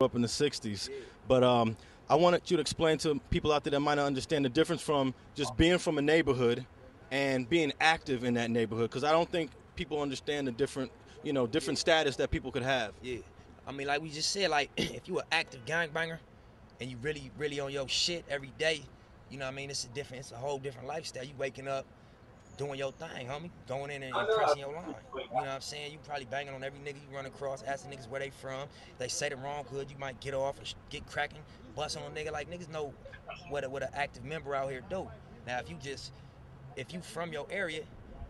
up in the 60s. But um, I wanted you to explain to people out there that might not understand the difference from just being from a neighborhood and being active in that neighborhood because I don't think people understand the different, you know, different status that people could have. Yeah. I mean, like we just said, like if you an active gangbanger and you really, really on your shit every day, you know what I mean? It's a different, it's a whole different lifestyle. You waking up, doing your thing, homie. Going in and pressing your line. You know what I'm saying? You probably banging on every nigga you run across, asking niggas where they from. They say the wrong hood, you might get off and get cracking, bust on a nigga. Like niggas know what a, what an active member out here do. Now if you just, if you from your area,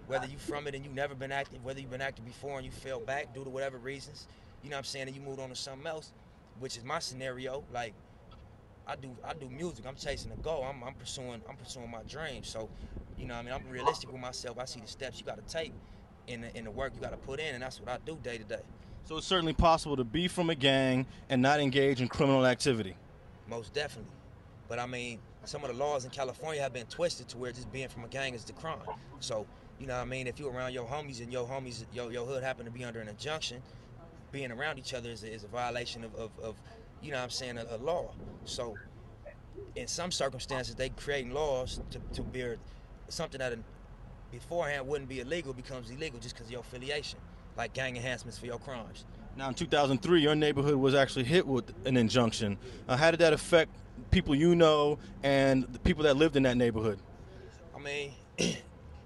whether you from it and you never been active, whether you've been active before and you fell back due to whatever reasons, you know what I'm saying, and you moved on to something else, which is my scenario. Like I do I do music. I'm chasing a goal. I'm, I'm pursuing I'm pursuing my dream. So, you know, I mean, I'm realistic with myself. I see the steps you got to take, in the, in the work you got to put in, and that's what I do day to day. So it's certainly possible to be from a gang and not engage in criminal activity. Most definitely. But I mean, some of the laws in California have been twisted to where just being from a gang is the crime. So, you know what I mean? If you're around your homies and your homies, your, your hood happen to be under an injunction, being around each other is a, is a violation of, of, of you know what I'm saying, a, a, law. So in some circumstances, they creating laws to, to bear something that beforehand wouldn't be illegal becomes illegal just because of your affiliation, like gang enhancements for your crimes. Now in 2003, your neighborhood was actually hit with an injunction. Uh, how did that affect people you know and the people that lived in that neighborhood? I mean, it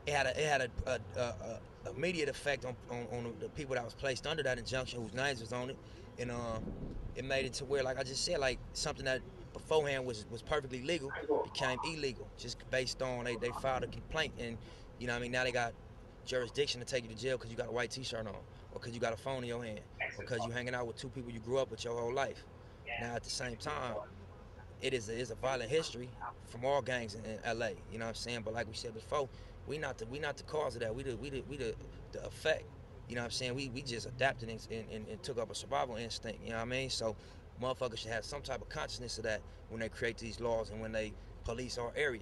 had a, it had a, a, a, a immediate effect on, on, on, the people that was placed under that injunction, whose names was on it, and um, it made it to where, like I just said, like something that beforehand was was perfectly legal became illegal just based on they, they filed a complaint and you know I mean now they got jurisdiction to take you to jail because you got a white t-shirt on or because you got a phone in your hand or because you're hanging out with two people you grew up with your whole life. Now at the same time, it is a, it's a violent history from all gangs in, in, LA. You know what I'm saying? But like we said before, we not the we not the cause of that. We the we the we the, the effect. You know what I'm saying? We we just adapted and, and, and took up a survival instinct. You know what I mean? So motherfuckers should have some type of consciousness of that when they create these laws and when they police our area.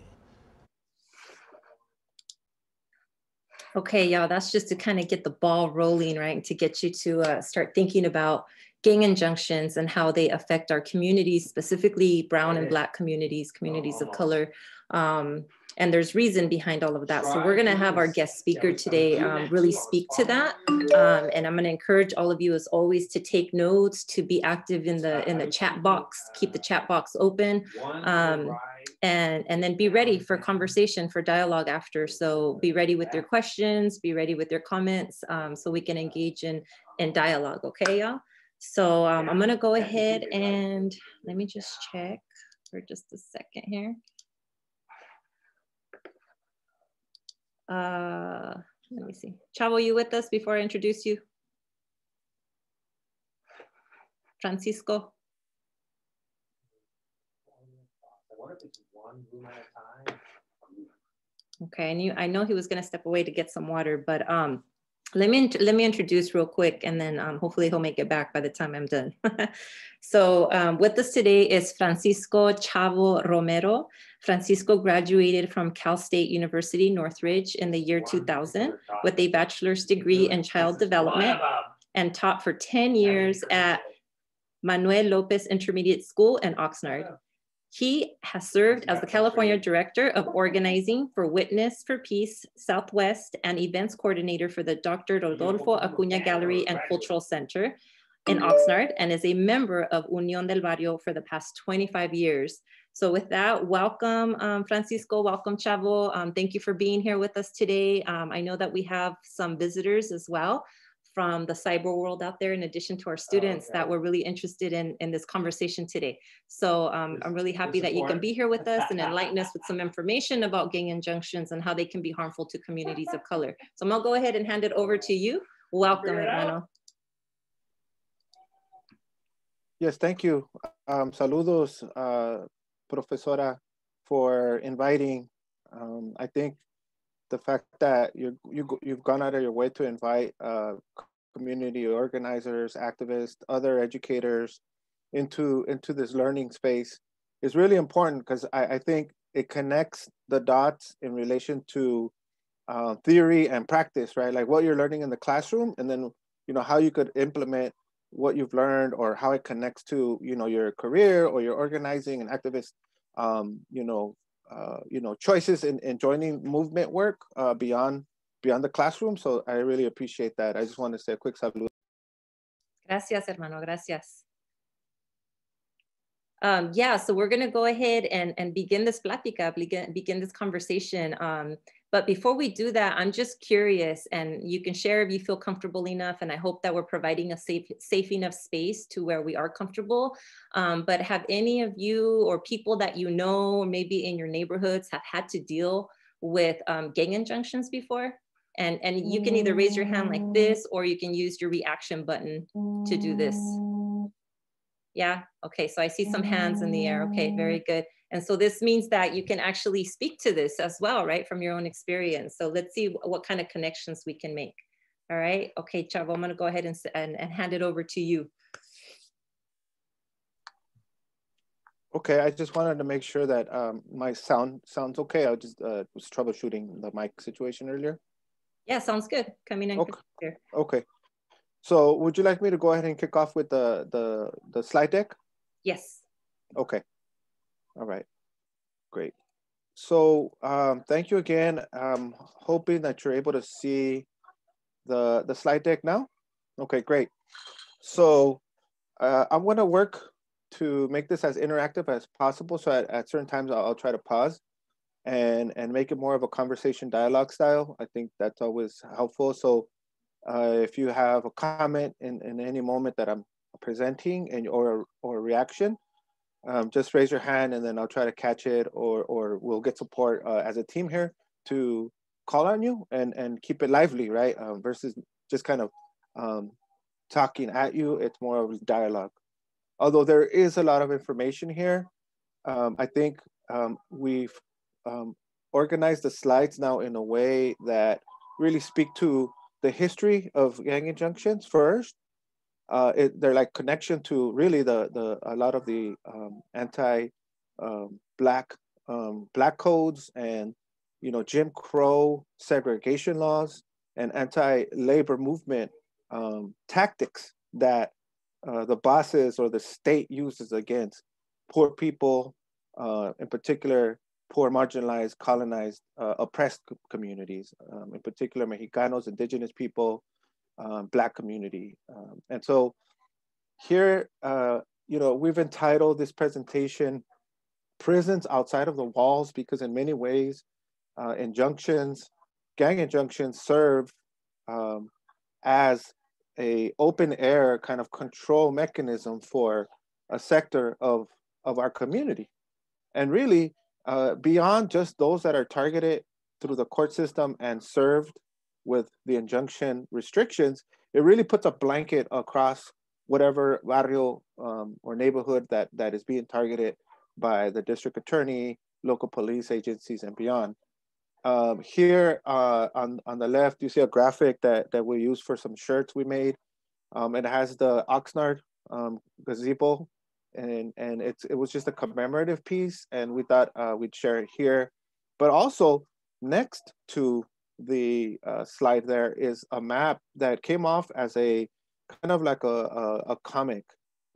Okay, y'all, that's just to kind of get the ball rolling, right? To get you to uh, start thinking about gang injunctions and how they affect our communities, specifically brown and black communities, communities of color. Um, and there's reason behind all of that. So we're gonna have our guest speaker today um, really speak to that. Um, and I'm gonna encourage all of you as always to take notes, to be active in the in the chat box, keep the chat box open. Um, and, and then be ready for conversation, for dialogue after. So be ready with your questions, be ready with your comments um, so we can engage in, in dialogue, okay, y'all? So um, I'm gonna go ahead and let me just check for just a second here. Uh, let me see. Chavo, you with us before I introduce you? Francisco. Okay, I knew I know he was going to step away to get some water, but um, let me let me introduce real quick, and then um, hopefully he'll make it back by the time I'm done. so um, with us today is Francisco Chavo Romero. Francisco graduated from Cal State University Northridge in the year 2000 with a bachelor's degree in child development and taught for 10 years at Manuel Lopez Intermediate School in Oxnard. He has served as the California Director of Organizing for Witness for Peace Southwest and Events Coordinator for the Dr. Rodolfo Acuña Gallery and Cultural Center in Oxnard and is a member of Unión del Barrio for the past 25 years. So with that, welcome um, Francisco, welcome Chavo. Um, thank you for being here with us today. Um, I know that we have some visitors as well from the cyber world out there in addition to our students oh, okay. that were really interested in, in this conversation today. So um, I'm really happy that you can be here with us and enlighten us with some information about gang injunctions and how they can be harmful to communities of color. So I'm gonna go ahead and hand it over to you. Welcome, hermano. Yes, thank you. Um, saludos, uh, profesora, for inviting. Um, I think the fact that you you you've gone out of your way to invite uh, community organizers, activists, other educators into into this learning space is really important because I, I think it connects the dots in relation to uh, theory and practice, right? Like what you're learning in the classroom, and then you know how you could implement what you've learned or how it connects to you know your career or your organizing and activist um, you know uh, you know choices in, in joining movement work uh, beyond beyond the classroom. So I really appreciate that. I just want to say a quick salute. Gracias, hermano. Gracias. Um, yeah, so we're going to go ahead and, and begin this plática, begin, begin this conversation. Um, but before we do that, I'm just curious, and you can share if you feel comfortable enough. And I hope that we're providing a safe, safe enough space to where we are comfortable. Um, but have any of you or people that you know, or maybe in your neighborhoods, have had to deal with um, gang injunctions before? And, and you can either raise your hand like this, or you can use your reaction button to do this. Yeah, okay, so I see some hands in the air. Okay, very good. And so this means that you can actually speak to this as well, right, from your own experience. So let's see what kind of connections we can make. All right, okay, Chavo, I'm gonna go ahead and, and, and hand it over to you. Okay, I just wanted to make sure that um, my sound sounds okay. I just uh, was troubleshooting the mic situation earlier. Yeah, sounds good. Coming in okay. Okay. So would you like me to go ahead and kick off with the, the, the slide deck? Yes. Okay. All right. Great. So um, thank you again. I'm hoping that you're able to see the, the slide deck now. Okay, great. So uh, I'm gonna work to make this as interactive as possible. So at, at certain times I'll, I'll try to pause and, and make it more of a conversation dialogue style. I think that's always helpful. So uh, if you have a comment in, in any moment that I'm presenting and or or reaction, um, just raise your hand and then I'll try to catch it or or we'll get support uh, as a team here to call on you and and keep it lively, right? Um, versus just kind of um, talking at you. It's more of dialogue. Although there is a lot of information here, um, I think um, we've um, organized the slides now in a way that really speak to the history of gang injunctions first. Uh, it, they're like connection to really the the a lot of the um, anti um, black um, black codes and you know Jim Crow segregation laws and anti labor movement um, tactics that uh, the bosses or the state uses against poor people, uh, in particular poor, marginalized, colonized, uh, oppressed communities, um, in particular Mexicanos, indigenous people, um, Black community. Um, and so here, uh, you know, we've entitled this presentation, Prisons Outside of the Walls, because in many ways, uh, injunctions, gang injunctions serve um, as a open air kind of control mechanism for a sector of, of our community. And really, uh, beyond just those that are targeted through the court system and served with the injunction restrictions, it really puts a blanket across whatever barrio um, or neighborhood that, that is being targeted by the district attorney, local police agencies, and beyond. Um, here uh, on, on the left, you see a graphic that, that we use for some shirts we made. Um, it has the Oxnard um, gazebo and and it's it was just a commemorative piece, and we thought uh, we'd share it here. But also next to the uh, slide there is a map that came off as a kind of like a, a, a comic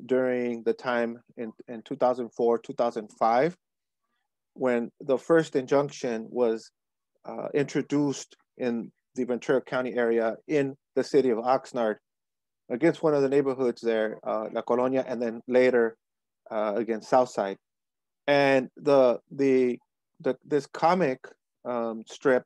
during the time in, in 2004, 2005, when the first injunction was uh, introduced in the Ventura County area in the city of Oxnard against one of the neighborhoods there, uh, La Colonia, and then later uh, against Southside, and the the the this comic um, strip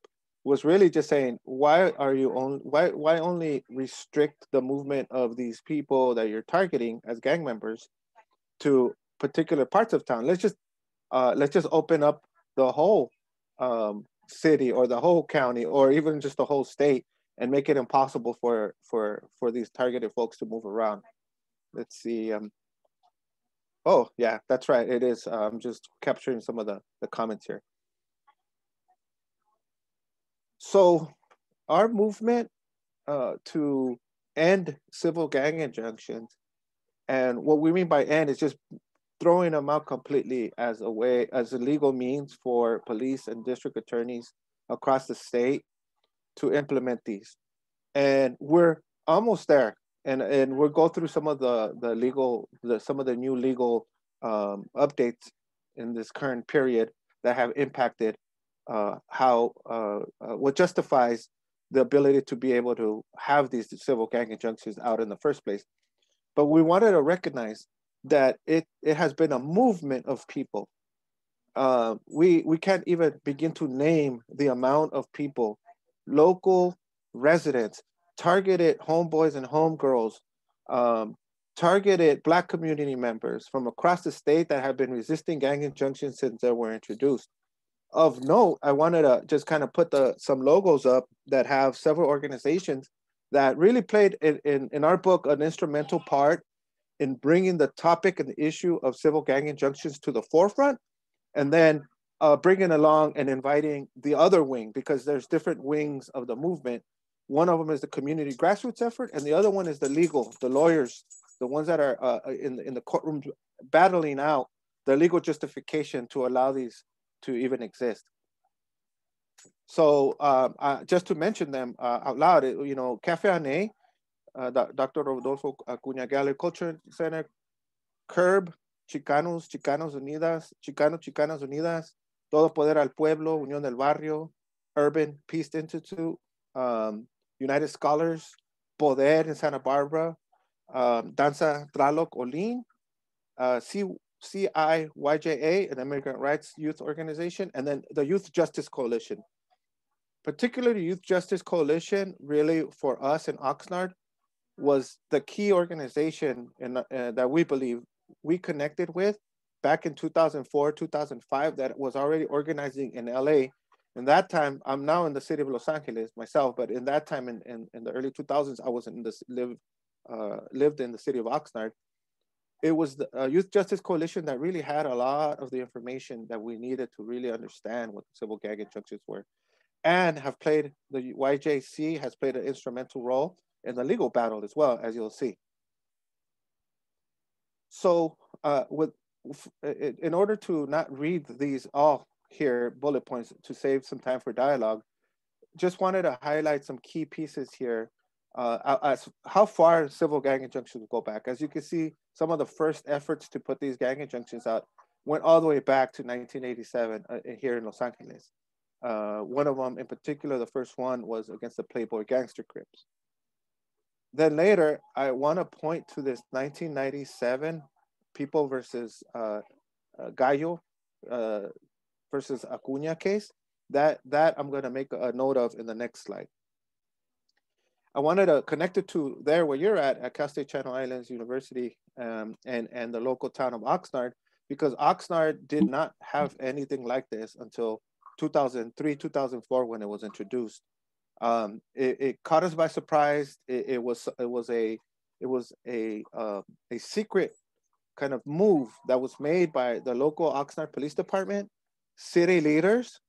was really just saying why are you only why why only restrict the movement of these people that you're targeting as gang members to particular parts of town let's just uh, let's just open up the whole um, city or the whole county or even just the whole state and make it impossible for for for these targeted folks to move around let's see um, Oh, yeah, that's right. It is. I'm um, just capturing some of the, the comments here. So our movement uh, to end civil gang injunctions, and what we mean by end is just throwing them out completely as a way, as a legal means for police and district attorneys across the state to implement these. And we're almost there and and we'll go through some of the the legal the some of the new legal um, updates in this current period that have impacted how uh, uh, what justifies the ability to be able to have these civil gang injunctions out in the first place. But we wanted to recognize that it it has been a movement of people. Uh, we we can't even begin to name the amount of people, local residents, targeted homeboys and homegirls, um, targeted Black community members from across the state that have been resisting gang injunctions since they were introduced. Of note, I wanted to just kind of put the some logos up that have several organizations that really played in, in, in our book an instrumental part in bringing the topic and the issue of civil gang injunctions to the forefront, and then uh, bringing along and inviting the other wing because there's different wings of the movement. One of them is the community grassroots effort, and the other one is the legal, the lawyers, the ones that are uh, in, in the courtroom battling out the legal justification to allow these to even exist. So um, uh, just to mention them uh, out loud, you know, Cafe Ane, uh, Dr. Rodolfo Acuña Gallo Culture Center, CURB, Chicanos, Chicanos Unidas, Chicanos, Chicanas Unidas, Todo Poder al Pueblo, Unión del Barrio, Urban Peace Institute, um, United Scholars, Poder in Santa Barbara, um, Danza Tlaloc Olin, uh, CIYJA, an Immigrant Rights Youth Organization, and then the Youth Justice Coalition. Particularly Youth Justice Coalition, really for us in Oxnard, was the key organization in, uh, that we believe we connected with back in 2004, 2005, that was already organizing in LA in that time, I'm now in the city of Los Angeles myself, but in that time, in, in, in the early 2000s, I was in this live, uh, lived in the city of Oxnard. It was the uh, Youth Justice Coalition that really had a lot of the information that we needed to really understand what civil gang injunctions were, and have played the YJC has played an instrumental role in the legal battle as well, as you'll see. So, uh, with in order to not read these all here, bullet points to save some time for dialogue. Just wanted to highlight some key pieces here uh, as how far civil gang injunctions go back. As you can see, some of the first efforts to put these gang injunctions out went all the way back to 1987 uh, here in Los Angeles. Uh, one of them in particular, the first one was against the Playboy Gangster Crips. Then later, I want to point to this 1997 People versus uh, uh Gallo uh, versus Acuna case, that, that I'm gonna make a note of in the next slide. I wanted to connect it to there where you're at, at Cal State Channel Islands University um, and, and the local town of Oxnard, because Oxnard did not have anything like this until 2003, 2004 when it was introduced. Um, it, it, caught us by surprise. It, it, was it was a it was a uh, a secret kind of move that was made by the local Oxnard Police Department city leaders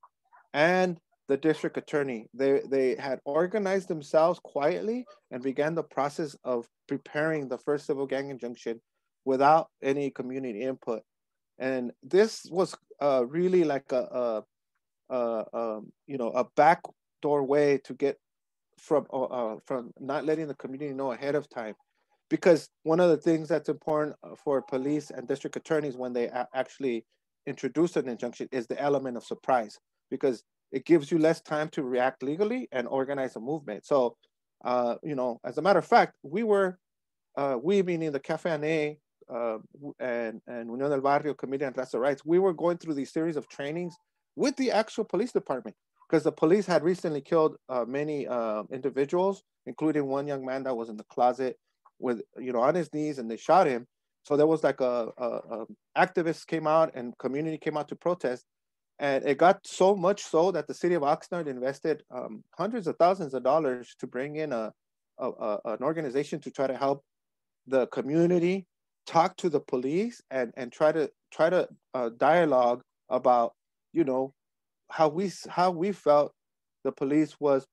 and the district attorney. They, they had organized themselves quietly and began the process of preparing the first civil gang injunction without any community input. And this was uh, really like a, a, a um, you know, a backdoor way to get from, uh, uh, from not letting the community know ahead of time. Because one of the things that's important for police and district attorneys when they actually introduce an injunction is the element of surprise because it gives you less time to react legally and organize a movement. So, uh, you know, as a matter of fact, we were, uh, we meaning the Cafe uh, and, and Unión del Barrio Committee on Raza Rights, we were going through these series of trainings with the actual police department because the police had recently killed uh, many uh, individuals, including one young man that was in the closet with, you know, on his knees and they shot him. So there was like a, a, a activists came out and community came out to protest, and it got so much so that the city of Oxnard invested um, hundreds of thousands of dollars to bring in a, a, a, an organization to try to help the community talk to the police and and try to try to uh, dialogue about you know how we how we felt the police was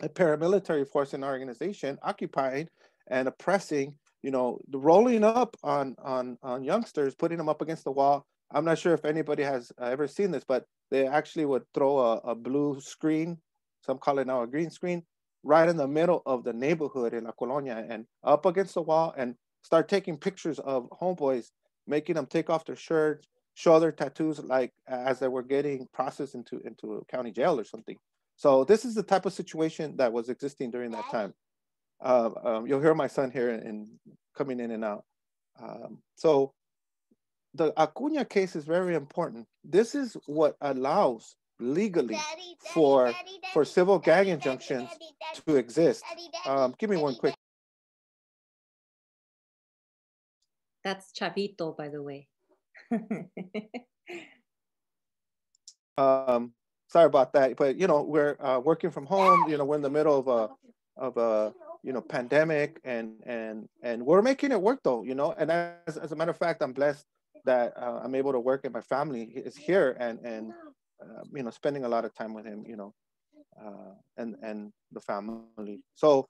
a paramilitary force in our organization occupying and oppressing you know, the rolling up on on on youngsters, putting them up against the wall. I'm not sure if anybody has uh, ever seen this, but they actually would throw a, a blue screen, some call it now a green screen, right in the middle of the neighborhood in La Colonia and up against the wall and start taking pictures of homeboys, making them take off their shirts, show their tattoos like as they were getting processed into, into a county jail or something. So this is the type of situation that was existing during that time. Uh, um, you'll hear my son here and coming in and out. Um, so the Acuna case is very important. This is what allows legally daddy, daddy, for daddy, for civil gang injunctions to exist. Um, give me one quick. That's Chavito, by the way. um, sorry about that, but you know we're uh, working from home. You know we're in the middle of a of a you know pandemic, and and and we're making it work though. You know, and as, as a matter of fact, I'm blessed that uh, I'm able to work and my family is here and and uh, you know spending a lot of time with him you know uh, and and the family. So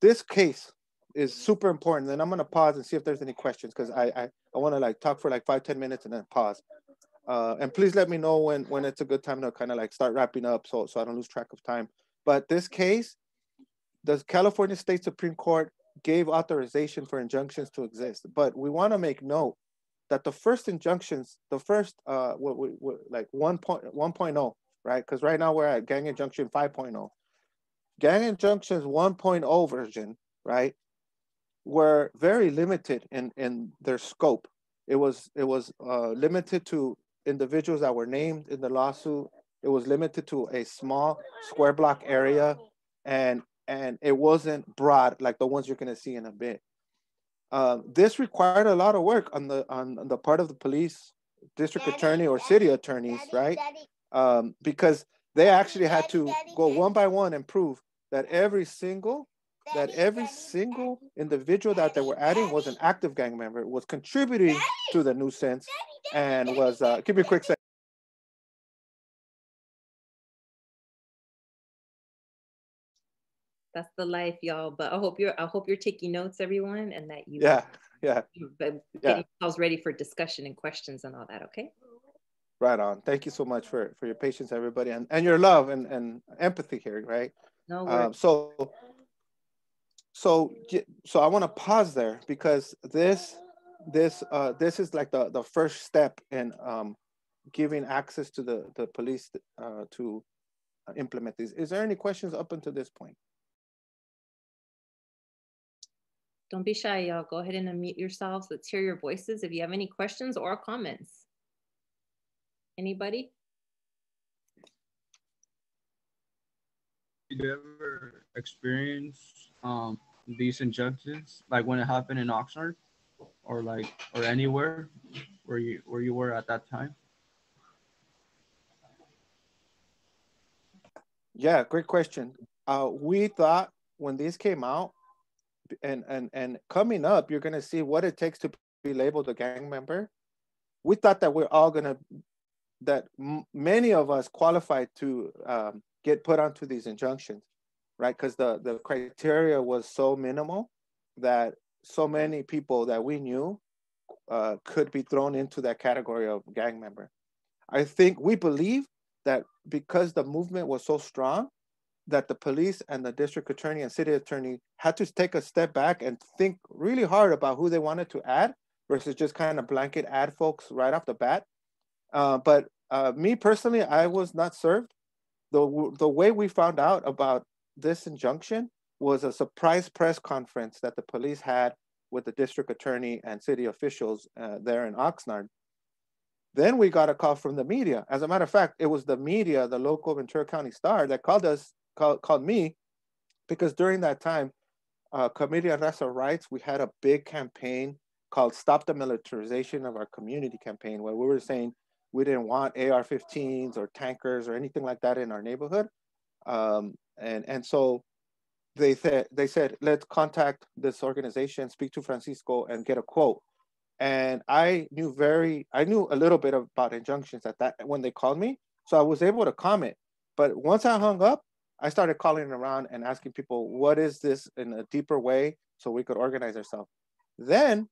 this case is super important and i'm going to pause and see if there's any questions because i i, I want to like talk for like five ten minutes and then pause. Uh, and please let me know when when it's a good time to kind of like start wrapping up so so i don't lose track of time. But this case the california state supreme court gave authorization for injunctions to exist but we want to make note that the first injunctions, the first uh, what, what, what, like 1.1.0, right? Because right now we're at gang injunction 5.0. Gang injunctions 1.0 version, right, were very limited in in their scope. It was it was uh, limited to individuals that were named in the lawsuit. It was limited to a small square block area, and and it wasn't broad like the ones you're gonna see in a bit. Um, this required a lot of work on the on, on the part of the police, district daddy, attorney, or daddy, city attorneys, daddy, right? Um, because they actually had to go one by one and prove that every single that every single individual that they were adding was an active gang member, was contributing to the nuisance, and was uh, give me a quick second. That's the life, y'all. But I hope you're I hope you're taking notes, everyone, and that you yeah yeah getting yeah. yourselves ready for discussion and questions and all that. Okay. Right on. Thank you so much for for your patience, everybody, and and your love and and empathy here, right? No um, so so so I want to pause there because this this uh this is like the the first step in um giving access to the the police uh to implement these. Is there any questions up until this point? Don't be shy, y'all. Go ahead and unmute yourselves. Let's hear your voices if you have any questions or comments. Anybody? Did you ever experience um, these injunctions, like when it happened in Oxnard, or like or anywhere where you where you were at that time? Yeah, great question. Uh, we thought when these came out, and and and coming up, you're gonna see what it takes to be labeled a gang member. We thought that we're all gonna that m- many of us qualified to um, get put onto these injunctions, right? Because the the criteria was so minimal that so many people that we knew uh, could be thrown into that category of gang member. I think we believe that because the movement was so strong, that the police and the district attorney and city attorney had to take a step back and think really hard about who they wanted to add versus just kind of blanket add folks right off the bat. Uh, but uh, me personally, I was not served. The, the way we found out about this injunction was a surprise press conference that the police had with the district attorney and city officials uh, there in Oxnard. Then we got a call from the media. As a matter of fact, it was the media, the local Ventura County Star, that called us called, called me because during that time, uh, Committee on Raza Rights, we had a big campaign called Stop the Militarization of Our Community campaign, where we were saying we didn't want AR-15s or tankers or anything like that in our neighborhood. Um, and, and so they said, they said, let's contact this organization, speak to Francisco and get a quote. And I knew very, I knew a little bit about injunctions at that when they called me. So I was able to comment. But once I hung up, I started calling around and asking people, what is this in a deeper way so we could organize ourselves. Then,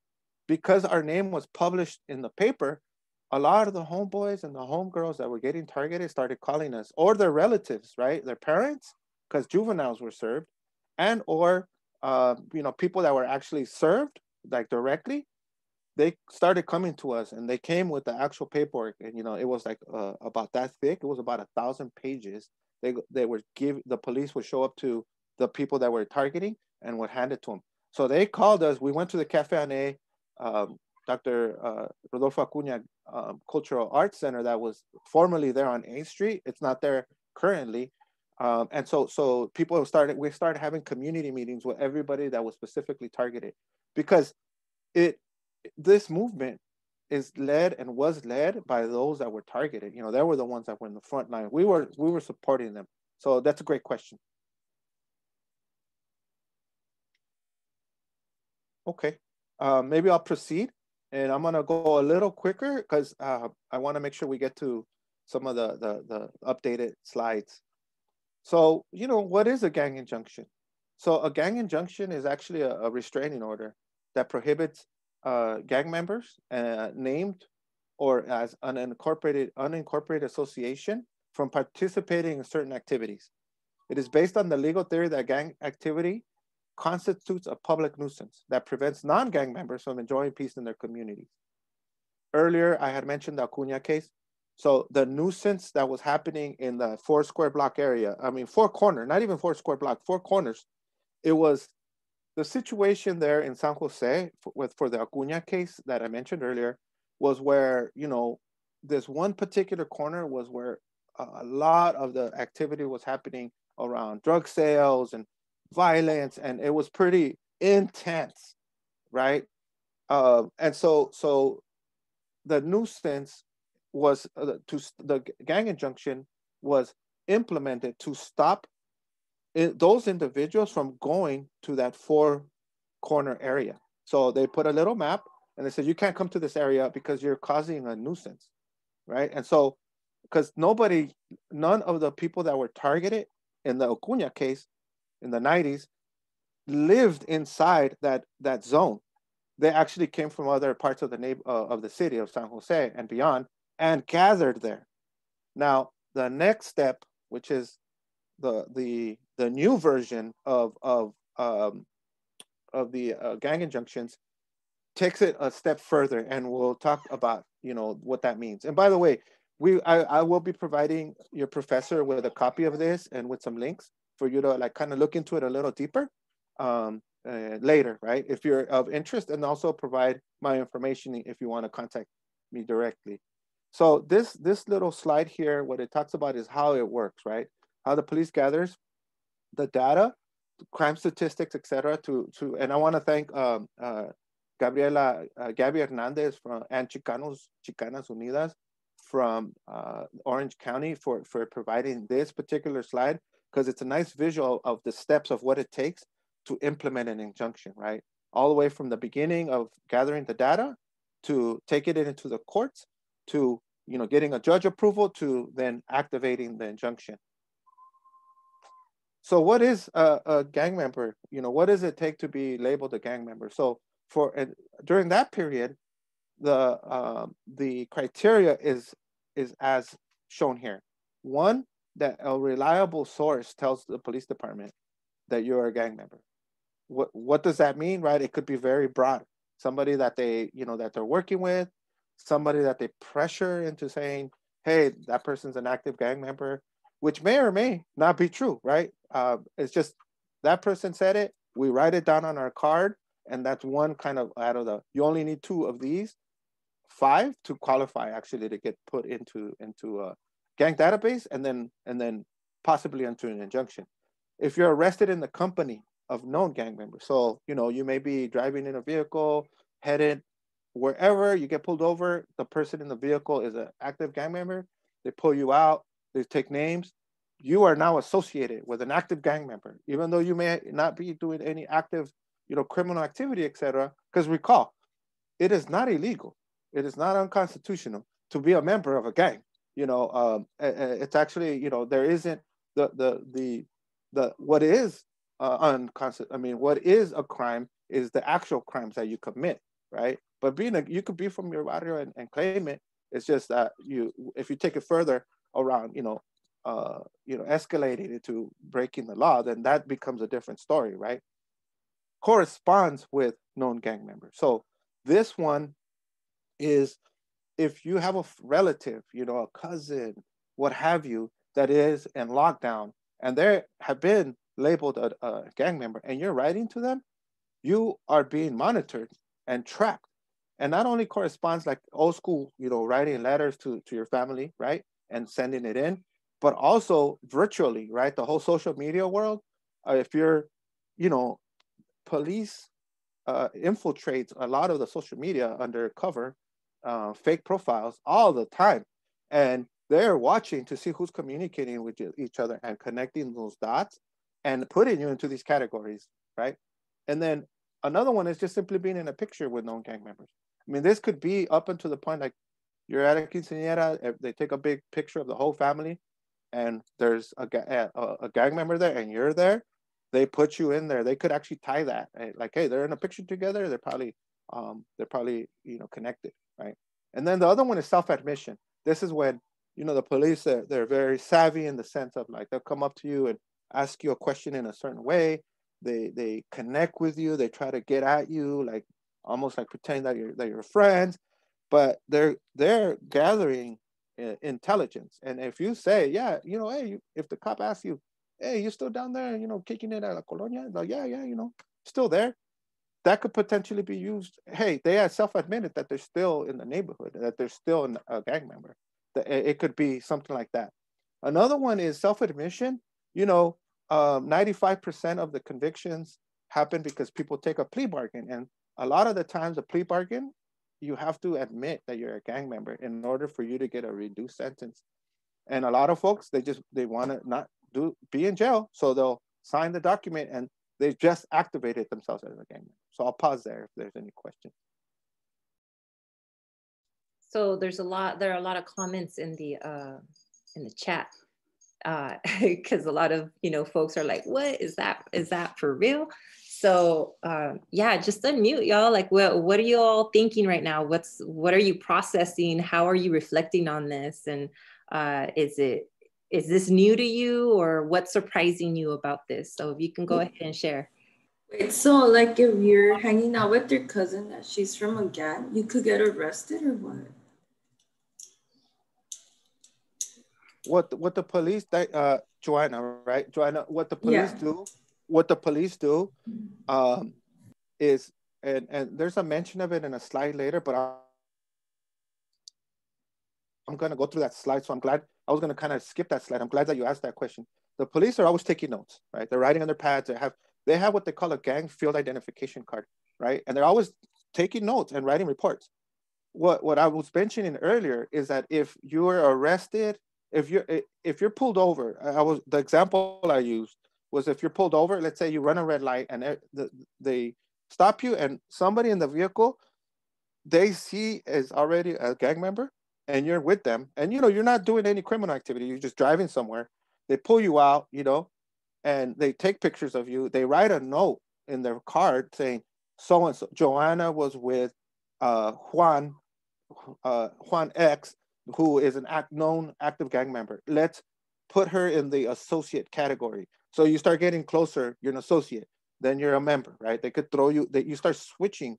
because our name was published in the paper, a lot of the homeboys and the homegirls that were getting targeted started calling us or their relatives, right? Their parents because juveniles were served, and or uh, you know people that were actually served like directly, they started coming to us and they came with the actual paperwork and you know it was like uh, about that thick. It was about a thousand pages. They they would give the police would show up to the people that were targeting and would hand it to them. So they called us. We went to the Cafe Ane, um, Dr. Uh, Rodolfo Acuña um, Cultural Arts Center that was formerly there on A Street. It's not there currently. Um, and so, so people started, we started having community meetings with everybody that was specifically targeted because it, this movement is led and was led by those that were targeted. You know, they were the ones that were in the front line. We were, we were supporting them. So that's a great question. Okay, uh, maybe I'll proceed and I'm gonna go a little quicker because uh, I wanna make sure we get to some of the, the, the updated slides. So, you know, what is a gang injunction? So a gang injunction is actually a, a restraining order that prohibits uh, gang members uh, named or as an unincorporated, unincorporated association from participating in certain activities. It is based on the legal theory that gang activity constitutes a public nuisance that prevents non-gang members from enjoying peace in their communities. Earlier, I had mentioned the Acuna case. So the nuisance that was happening in the four square block area, I mean, four corner, not even four square block, four corners. It was the situation there in San Jose for, with, for the Acuna case that I mentioned earlier was where, you know, this one particular corner was where a lot of the activity was happening around drug sales and violence and it was pretty intense right? Uh, and so so the nuisance was uh, to the gang injunction was implemented to stop those individuals from going to that four corner area. So they put a little map and they said you can't come to this area because you're causing a nuisance right? And so because nobody none of the people that were targeted in the Acuna case in the 90s lived inside that that zone. They actually came from other parts of the neighbor uh, of the city of san jose and beyond and gathered there. Now the next step which is the the the new version of of um, of the uh, gang injunctions takes it a step further and we'll talk about you know what that means and by the way we I, I will be providing your professor with a copy of this and with some links for you to like kind of look into it a little deeper um, uh, later, right? If you're of interest and also provide my information if you want to contact me directly. So this, this little slide here, what it talks about is how it works, right? How the police gathers the data, crime statistics, etc. To, to, and I want to thank um, uh, Gabriela, uh, Gabby Hernandez from, and Chicanos, Chicanas Unidas from uh, Orange County for, for providing this particular slide because it's a nice visual of the steps of what it takes to implement an injunction, right? All the way from the beginning of gathering the data to taking it into the courts to you know getting a judge approval to then activating the injunction. So what is a, a gang member? You know, what does it take to be labeled a gang member? So for uh, during that period, the uh, the criteria is is as shown here. One, that a reliable source tells the police department that you're a gang member. What what does that mean, right? It could be very broad. Somebody that they, you know, that they're working with, somebody that they pressure into saying, hey, that person's an active gang member, which may or may not be true, right? Uh, it's just that person said it, we write it down on our card, and that's one kind of out of the, you only need two of these, five to qualify actually to get put into into a gang database and then and then possibly into an injunction. If you're arrested in the company of known gang members, so you know you may be driving in a vehicle headed wherever you get pulled over, the person in the vehicle is an active gang member. They pull you out, they take names. You are now associated with an active gang member, even though you may not be doing any active, you know, criminal activity, etc. Because recall, it is not illegal, it is not unconstitutional to be a member of a gang you know um, it's actually you know there isn't the the the the what is uh, unconstant i mean what is a crime is the actual crimes that you commit right? But being a you could be from your barrio and, and claim it. It's just that you if you take it further around you know uh, you know, escalating into breaking the law, then that becomes a different story, right? Corresponds with known gang members. So this one is if you have a relative, you know, a cousin, what have you, that is in lockdown, and they have been labeled a, a gang member, and you're writing to them, you are being monitored and tracked. And not only corresponds like old school, you know, writing letters to, to your family, right? And sending it in, but also virtually, right? The whole social media world. Uh, if you're, you know, police uh, infiltrates a lot of the social media undercover, uh, fake profiles all the time. And they're watching to see who's communicating with each other and connecting those dots and putting you into these categories, right? And then another one is just simply being in a picture with known gang members. I mean, this could be up until the point like you're at a quinceañera, they take a big picture of the whole family, and there's a, a, a gang member there, and you're there. They put you in there. They could actually tie that, right? like, hey, they're in a picture together. They're probably, um, they're probably, you know, connected, right? And then the other one is self-admission. This is when, you know, the police they're, they're very savvy in the sense of like they'll come up to you and ask you a question in a certain way. They they connect with you. They try to get at you, like almost like pretend that you're that you're friends, but they're they're gathering intelligence. And if you say, yeah, you know, hey, if the cop asks you, hey, you're still down there, you know, kicking it at La Colonia, like, yeah, yeah, you know, still there. That could potentially be used. Hey, they have self-admitted that they're still in the neighborhood, that they're still a gang member. It could be something like that. Another one is self-admission. You know, um, 95% of the convictions happen because people take a plea bargain. And a lot of the times a plea bargain, you have to admit that you're a gang member in order for you to get a reduced sentence. And a lot of folks, they just, they want to not do, be in jail. So they'll sign the document and they just activated themselves as a gang member. So I'll pause there if there's any questions. So there's a lot, there are a lot of comments in the, uh, in the chat because uh, a lot of you know folks are like what is that is that for real so uh, yeah just unmute y'all like what, what are you all thinking right now what's what are you processing how are you reflecting on this and uh, is it is this new to you or what's surprising you about this so if you can go mm. ahead and share Wait, so like if you're hanging out with your cousin that she's from a gang, you could get arrested or what? what what the police uh Joanna, right? Joanna, what the police yeah. do, what the police do um is and and there's a mention of it in a slide later, but I, I'm gonna go through that slide. So I'm glad I was gonna kind of skip that slide. I'm glad that you asked that question. The police are always taking notes, right? They're writing on their pads. They have they have what they call a gang field identification card, right? And they're always taking notes and writing reports. What what I was mentioning earlier is that if you are arrested if you're if you're pulled over, I was the example I used was if you're pulled over, let's say you run a red light and they stop you and somebody in the vehicle they see is already a gang member and you're with them and you know you're not doing any criminal activity you're just driving somewhere they pull you out you know and they take pictures of you they write a note in their card saying so and so joanna was with uh, juan uh, juan x who is an act, known active gang member. Let's put her in the associate category. So you start getting closer, you're an associate, then you're a member, right? They could throw you, that you start switching.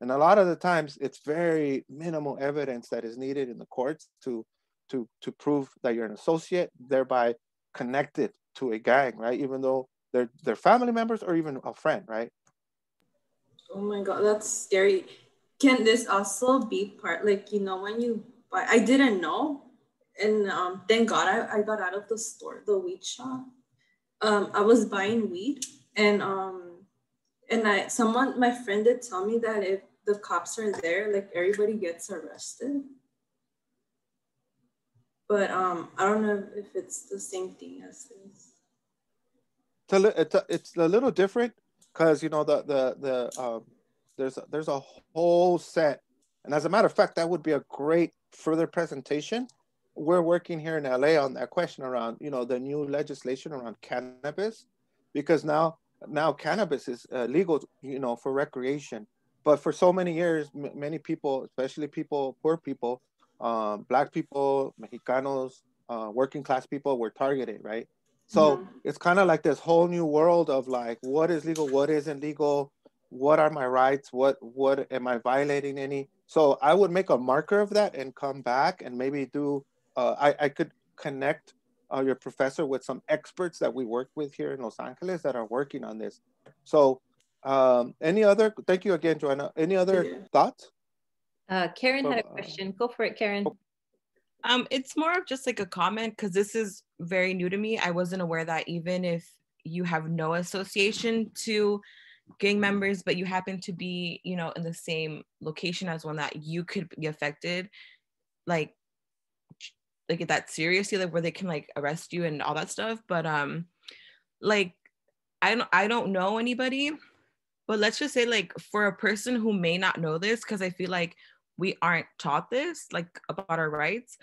And a lot of the times it's very minimal evidence that is needed in the courts to, to, to prove that you're an associate, thereby connected to a gang, right? Even though they're, they're family members or even a friend, right? Oh my God, that's scary. Can this also be part, like, you know, when you I didn't know. And um, thank God I, I got out of the store, the weed shop. Um, I was buying weed and um, and I someone my friend did tell me that if the cops are there, like everybody gets arrested. But um, I don't know if it's the same thing as this. It's a, it's a, it's a little different because you know the the the um, there's a, there's a whole set, and as a matter of fact, that would be a great further presentation, we're working here in LA on that question around, you know, the new legislation around cannabis, because now now cannabis is uh, legal, you know, for recreation. But for so many years, many people, especially people, poor people, um, black people, Mexicanos, uh, working class people were targeted, right? So Mhm. it's kind of like this whole new world of like, what is legal, what isn't legal, what are my rights, what what am I violating any? So I would make a marker of that and come back and maybe do. Uh, I I could connect uh, your professor with some experts that we work with here in Los Angeles that are working on this. So um, any other? Thank you again, Joanna. Any other Yeah. thoughts? Uh, Karen had a uh, question. Go for it, Karen. Um, it's more of just like a comment because this is very new to me. I wasn't aware that even if you have no association to gang members, but you happen to be, you know, in the same location as one that you could be affected, like like that seriously, like where they can like arrest you and all that stuff. But um, like I don't I don't know anybody, but let's just say like for a person who may not know this, because I feel like we aren't taught this like about our rights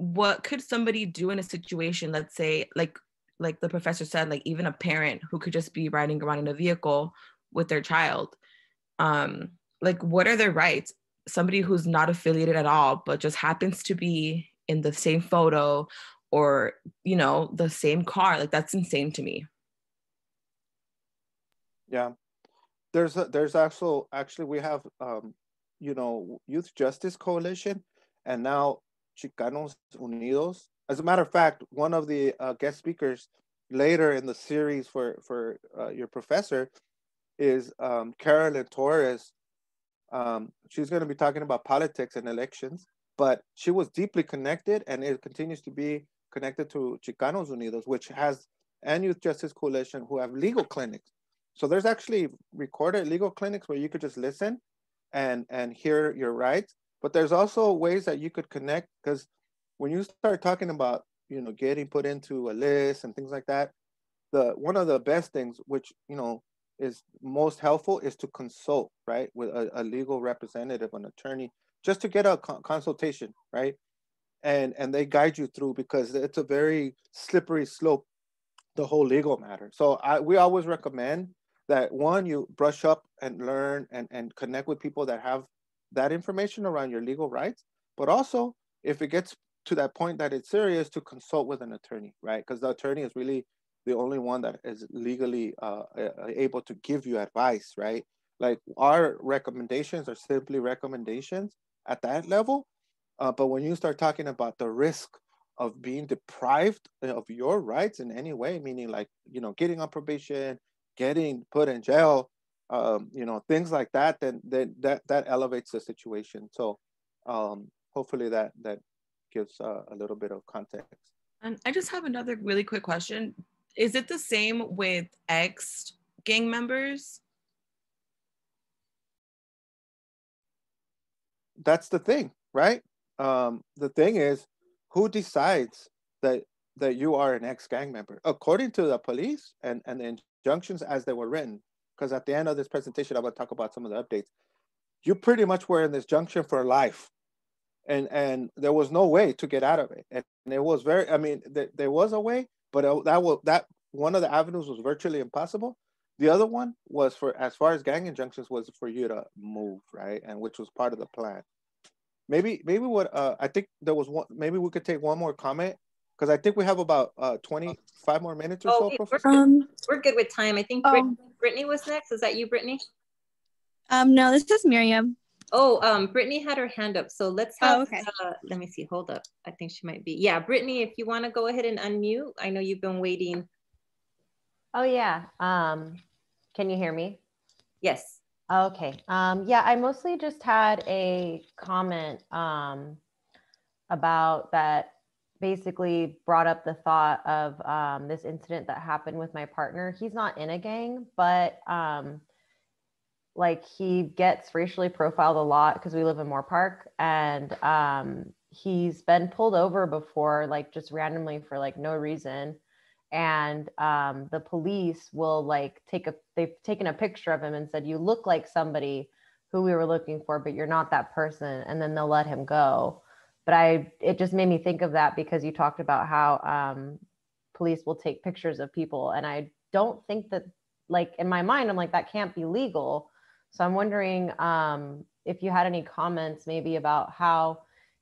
what could somebody do in a situation let's say like like the professor said like even a parent who could just be riding around in a vehicle with their child um like what are their rights somebody who's not affiliated at all but just happens to be in the same photo or you know the same car like that's insane to me Yeah, there's a, there's also actually we have um, you know Youth Justice Coalition, and now Chicanos Unidos. As a matter of fact, one of the uh, guest speakers later in the series for for uh, your professor is um, Carolyn Torres. Um, she's going to be talking about politics and elections, but she was deeply connected, and it continues to be connected to Chicanos Unidos, which has and Youth Justice Coalition, who have legal clinics. So there's actually recorded legal clinics where you could just listen and and hear your rights. But there's also ways that you could connect because when you start talking about you know getting put into a list and things like that, the one of the best things which you know is most helpful is to consult right with a, a legal representative, an attorney, just to get a con- consultation, right? And and they guide you through because it's a very slippery slope, the whole legal matter. So I we always recommend that one you brush up and learn and, and connect with people that have that information around your legal rights but also if it gets to that point that it's serious to consult with an attorney right because the attorney is really the only one that is legally uh, able to give you advice right like our recommendations are simply recommendations at that level uh, but when you start talking about the risk of being deprived of your rights in any way meaning like you know getting on probation getting put in jail, um, you know, things like that, then, then that, that elevates the situation. So um, hopefully that, that gives uh, a little bit of context. And I just have another really quick question. Is it the same with ex gang members? That's the thing, right? Um, the thing is, who decides that that you are an ex gang member? According to the police and, and the injunctions as they were written, because at the end of this presentation, going to talk about some of the updates. You pretty much were in this junction for life. And, and there was no way to get out of it. And, it was very, I mean, th- there was a way, but it, that was, that one of the avenues was virtually impossible. The other one was for, as far as gang injunctions was for you to move, right? And which was part of the plan. Maybe, maybe what, uh, I think there was one, maybe we could take one more comment because I think we have about uh, 25 more minutes or Oh, so. wait, Professor. we're, Um, we're good with time. I think Oh. Brittany was next. Is that you, Brittany? Um, no, this is Miriam. Oh, um, Brittany had her hand up. So let's have, Oh, okay. uh, let me see, hold up. I think she might be. Yeah, Brittany, if you want to go ahead and unmute. I know you've been waiting. Oh yeah. Um, can you hear me? Yes. Okay. Um, yeah, I mostly just had a comment um, about that. Basically, brought up the thought of um, this incident that happened with my partner. He's not in a gang, but um, like he gets racially profiled a lot because we live in Moorpark, and um, he's been pulled over before, like just randomly for like no reason and um, the police will like take a they've taken a picture of him and said you look like somebody who we were looking for but you're not that person and then they'll let him go. But i it just made me think of that because you talked about how um, police will take pictures of people and i don't think that like in my mind i'm like that can't be legal. So i'm wondering um, if you had any comments maybe about how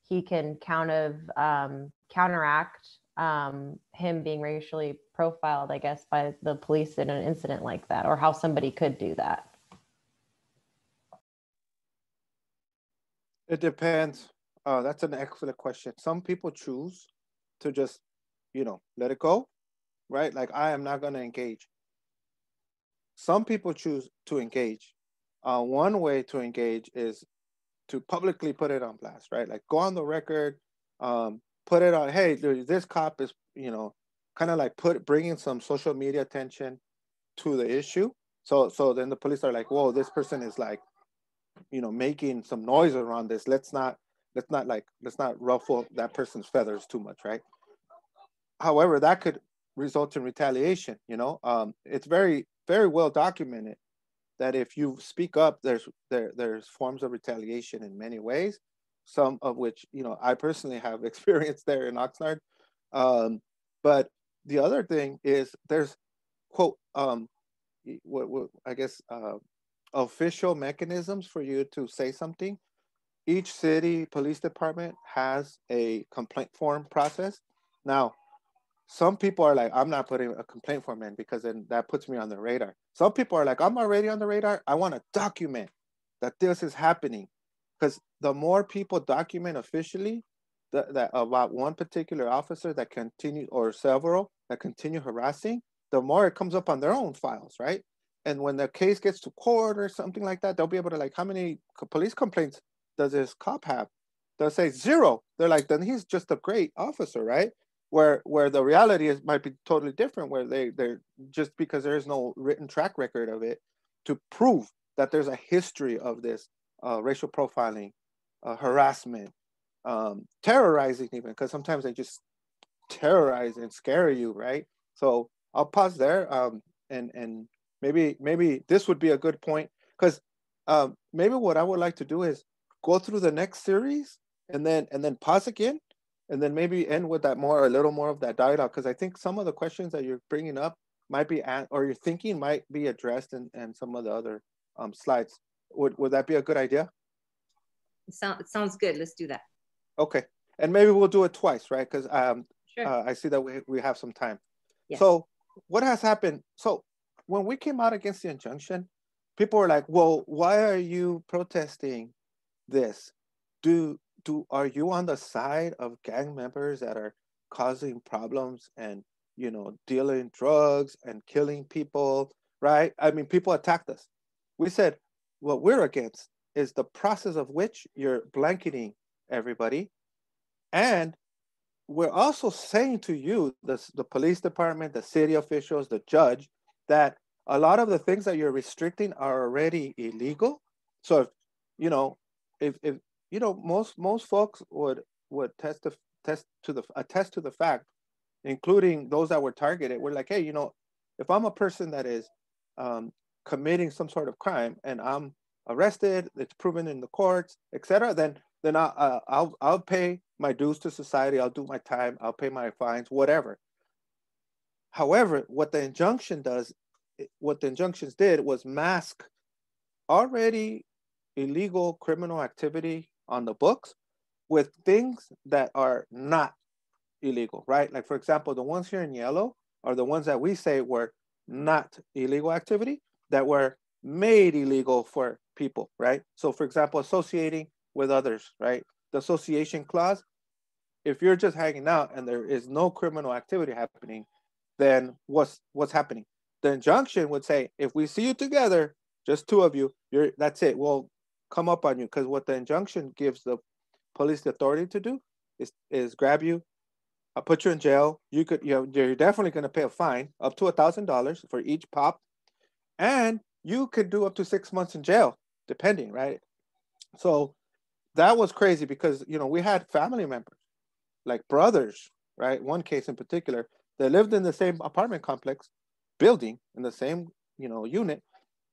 he can kind of um, counteract um, him being racially profiled, I guess, by the police in an incident like that, or how somebody could do that? It depends. Uh, that's an excellent question. Some people choose to just, you know, let it go, right? Like I am not going to engage. Some people choose to engage. Uh, one way to engage is to publicly put it on blast, right? Like go on the record, um, put it on. Hey, this cop is, you know, kind of like put bringing some social media attention to the issue. So, so then the police are like, whoa, this person is like, you know, making some noise around this. Let's not, let's not like, let's not ruffle that person's feathers too much, right? However, that could result in retaliation. You know, um, it's very, very well documented that if you speak up, there's there there's forms of retaliation in many ways. Some of which you know I personally have experienced there in Oxnard. Um, but the other thing is there's quote um, what, what I guess uh, official mechanisms for you to say something. Each city police department has a complaint form process. Now, some people are like, I'm not putting a complaint form in because then that puts me on the radar. Some people are like, I'm already on the radar. I want to document that this is happening. Because the more people document officially that, that about one particular officer that continue or several that continue harassing, the more it comes up on their own files, right? And when the case gets to court or something like that, they'll be able to like, how many police complaints does this cop have? They'll say zero. They're like, then he's just a great officer, right? where where the reality is might be totally different where they they're just because there is no written track record of it to prove that there's a history of this uh, racial profiling uh, harassment um, terrorizing even because sometimes they just terrorize and scare you right so i'll pause there um, and and maybe maybe this would be a good point because um, maybe what i would like to do is go through the next series and then and then pause again and then maybe end with that more, a little more of that dialogue, because I think some of the questions that you're bringing up might be, or you're thinking might be addressed in, in some of the other um, slides. Would, would that be a good idea? It, sound, it sounds good. Let's do that. Okay. And maybe we'll do it twice, right? Because um, sure. uh, I see that we, we have some time. Yes. So what has happened? So when we came out against the injunction, people were like, well, why are you protesting this? Do do are you on the side of gang members that are causing problems and you know dealing drugs and killing people right i mean people attacked us we said what we're against is the process of which you're blanketing everybody and we're also saying to you the, the police department the city officials the judge that a lot of the things that you're restricting are already illegal so if you know if, if you know, most most folks would would test the test to the attest to the fact, including those that were targeted. We're like, hey, you know, if I'm a person that is um, committing some sort of crime and I'm arrested, it's proven in the courts, etc., then then I, uh, I'll I'll pay my dues to society. I'll do my time. I'll pay my fines, whatever. However, what the injunction does, what the injunctions did was mask already illegal criminal activity on the books with things that are not illegal, right? Like for example, the ones here in yellow are the ones that we say were not illegal activity that were made illegal for people, right? So for example, associating with others, right? The association clause, if you're just hanging out and there is no criminal activity happening, then what's what's happening? The injunction would say, if we see you together, just two of you, you're that's it. We'll come up on you because what the injunction gives the police the authority to do is is grab you, I'll uh, put you in jail. You could you know you're definitely going to pay a fine up to a thousand dollars for each pop, and you could do up to six months in jail depending, right? So that was crazy because you know we had family members, like brothers, right? One case in particular, they lived in the same apartment complex, building in the same you know unit.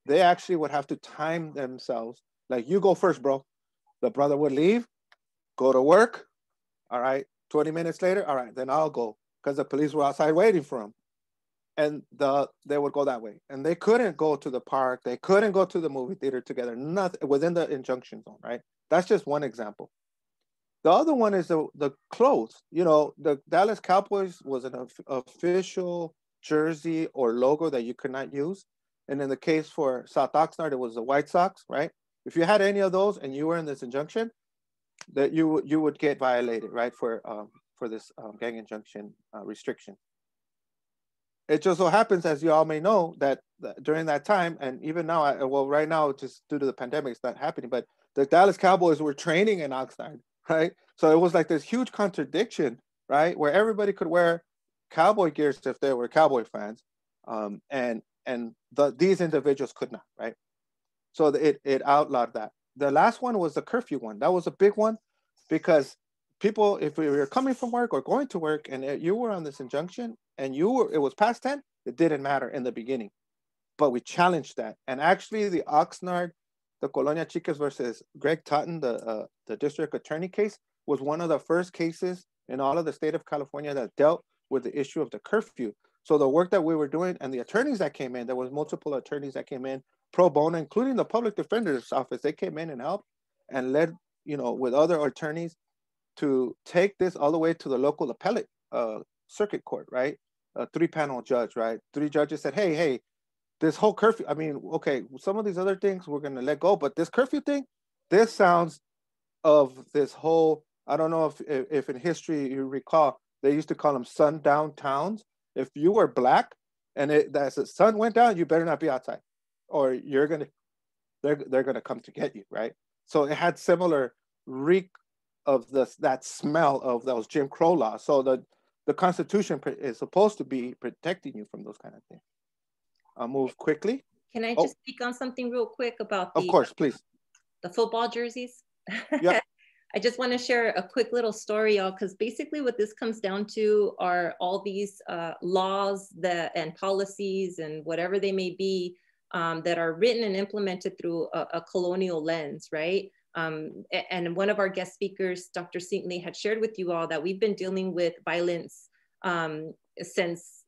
They actually would have to time themselves like, you go first, bro. The brother would leave, go to work. All right. 20 minutes later, all right, then I'll go because the police were outside waiting for him. And the they would go that way. And they couldn't go to the park. They couldn't go to the movie theater together. Nothing within the injunction zone, right? That's just one example. The other one is the, the clothes. You know, the Dallas Cowboys was an official jersey or logo that you could not use. And in the case for South Oxnard, it was the White Sox, right? If you had any of those and you were in this injunction, that you you would get violated, right, for um, for this um, gang injunction uh, restriction. It just so happens, as you all may know, that, that during that time, and even now, I, well, right now, just due to the pandemic, it's not happening. But the Dallas Cowboys were training in Oxnard, right? So it was like this huge contradiction, right, where everybody could wear cowboy gears if they were cowboy fans, um, and and the, these individuals could not, right? So it it outlawed that. The last one was the curfew one. That was a big one because people, if we were coming from work or going to work and you were on this injunction and you were, it was past 10, it didn't matter in the beginning. But we challenged that. And actually the Oxnard, the Colonia Chiques versus Greg Totten, the, uh, the district attorney case was one of the first cases in all of the state of California that dealt with the issue of the curfew. So the work that we were doing and the attorneys that came in, there was multiple attorneys that came in pro bono, including the public defender's office. They came in and helped and led, you know, with other attorneys to take this all the way to the local appellate uh, circuit court, right? A three panel judge, right? Three judges said, hey, hey, this whole curfew, I mean, okay, some of these other things we're going to let go, but this curfew thing, this sounds of this whole, I don't know if, if in history you recall, they used to call them sundown towns. If you were black and it, as the sun went down, you better not be outside or you're going to, they're, they're going to come to get you, right? So it had similar reek of this that smell of those Jim Crow laws. So the the Constitution is supposed to be protecting you from those kind of things. I'll move quickly. Can I oh. just oh. speak on something real quick about the, of course, please. The football jerseys. Yeah. I just want to share a quick little story, y'all, because basically what this comes down to are all these uh, laws that and policies and whatever they may be um, that are written and implemented through a, a colonial lens, right? Um, and one of our guest speakers, Dr. Sintley, had shared with you all that we've been dealing with violence um, since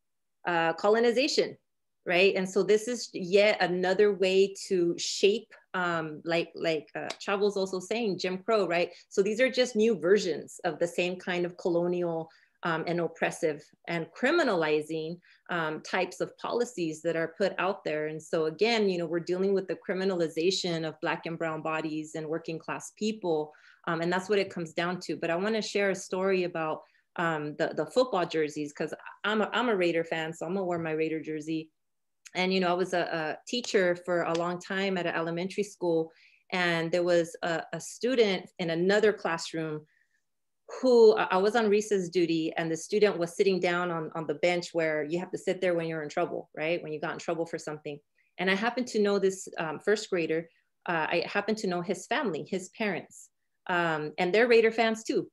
uh, colonization, right? And so this is yet another way to shape, um, like like uh, Chavo's also saying, Jim Crow, right? So these are just new versions of the same kind of colonial um, and oppressive and criminalizing um, types of policies that are put out there. And so again, you know, we're dealing with the criminalization of black and brown bodies and working class people. Um, and that's what it comes down to. But I wanna share a story about um, the, the football jerseys because I'm a, I'm a Raider fan, so I'm gonna wear my Raider jersey. And, you know, I was a, a teacher for a long time at an elementary school and there was a, a student in another classroom who I was on recess duty and the student was sitting down on, on the bench where you have to sit there when you're in trouble, right? When you got in trouble for something. And I happened to know this um, first grader. Uh, I happened to know his family, his parents, um, and they're Raider fans too.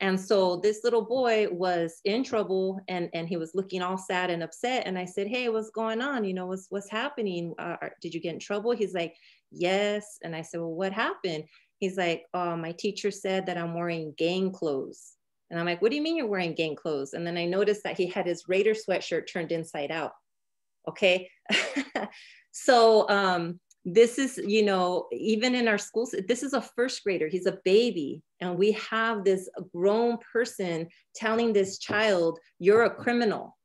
And so this little boy was in trouble and, and he was looking all sad and upset. And I said, Hey, what's going on? You know, what's, what's happening? Uh, did you get in trouble? He's like, Yes. And I said, Well, what happened? He's like, oh, my teacher said that I'm wearing gang clothes. And I'm like, what do you mean you're wearing gang clothes? And then I noticed that he had his Raider sweatshirt turned inside out. Okay. so um, this is, you know, even in our schools, this is a first grader, he's a baby. And we have this grown person telling this child, you're a criminal,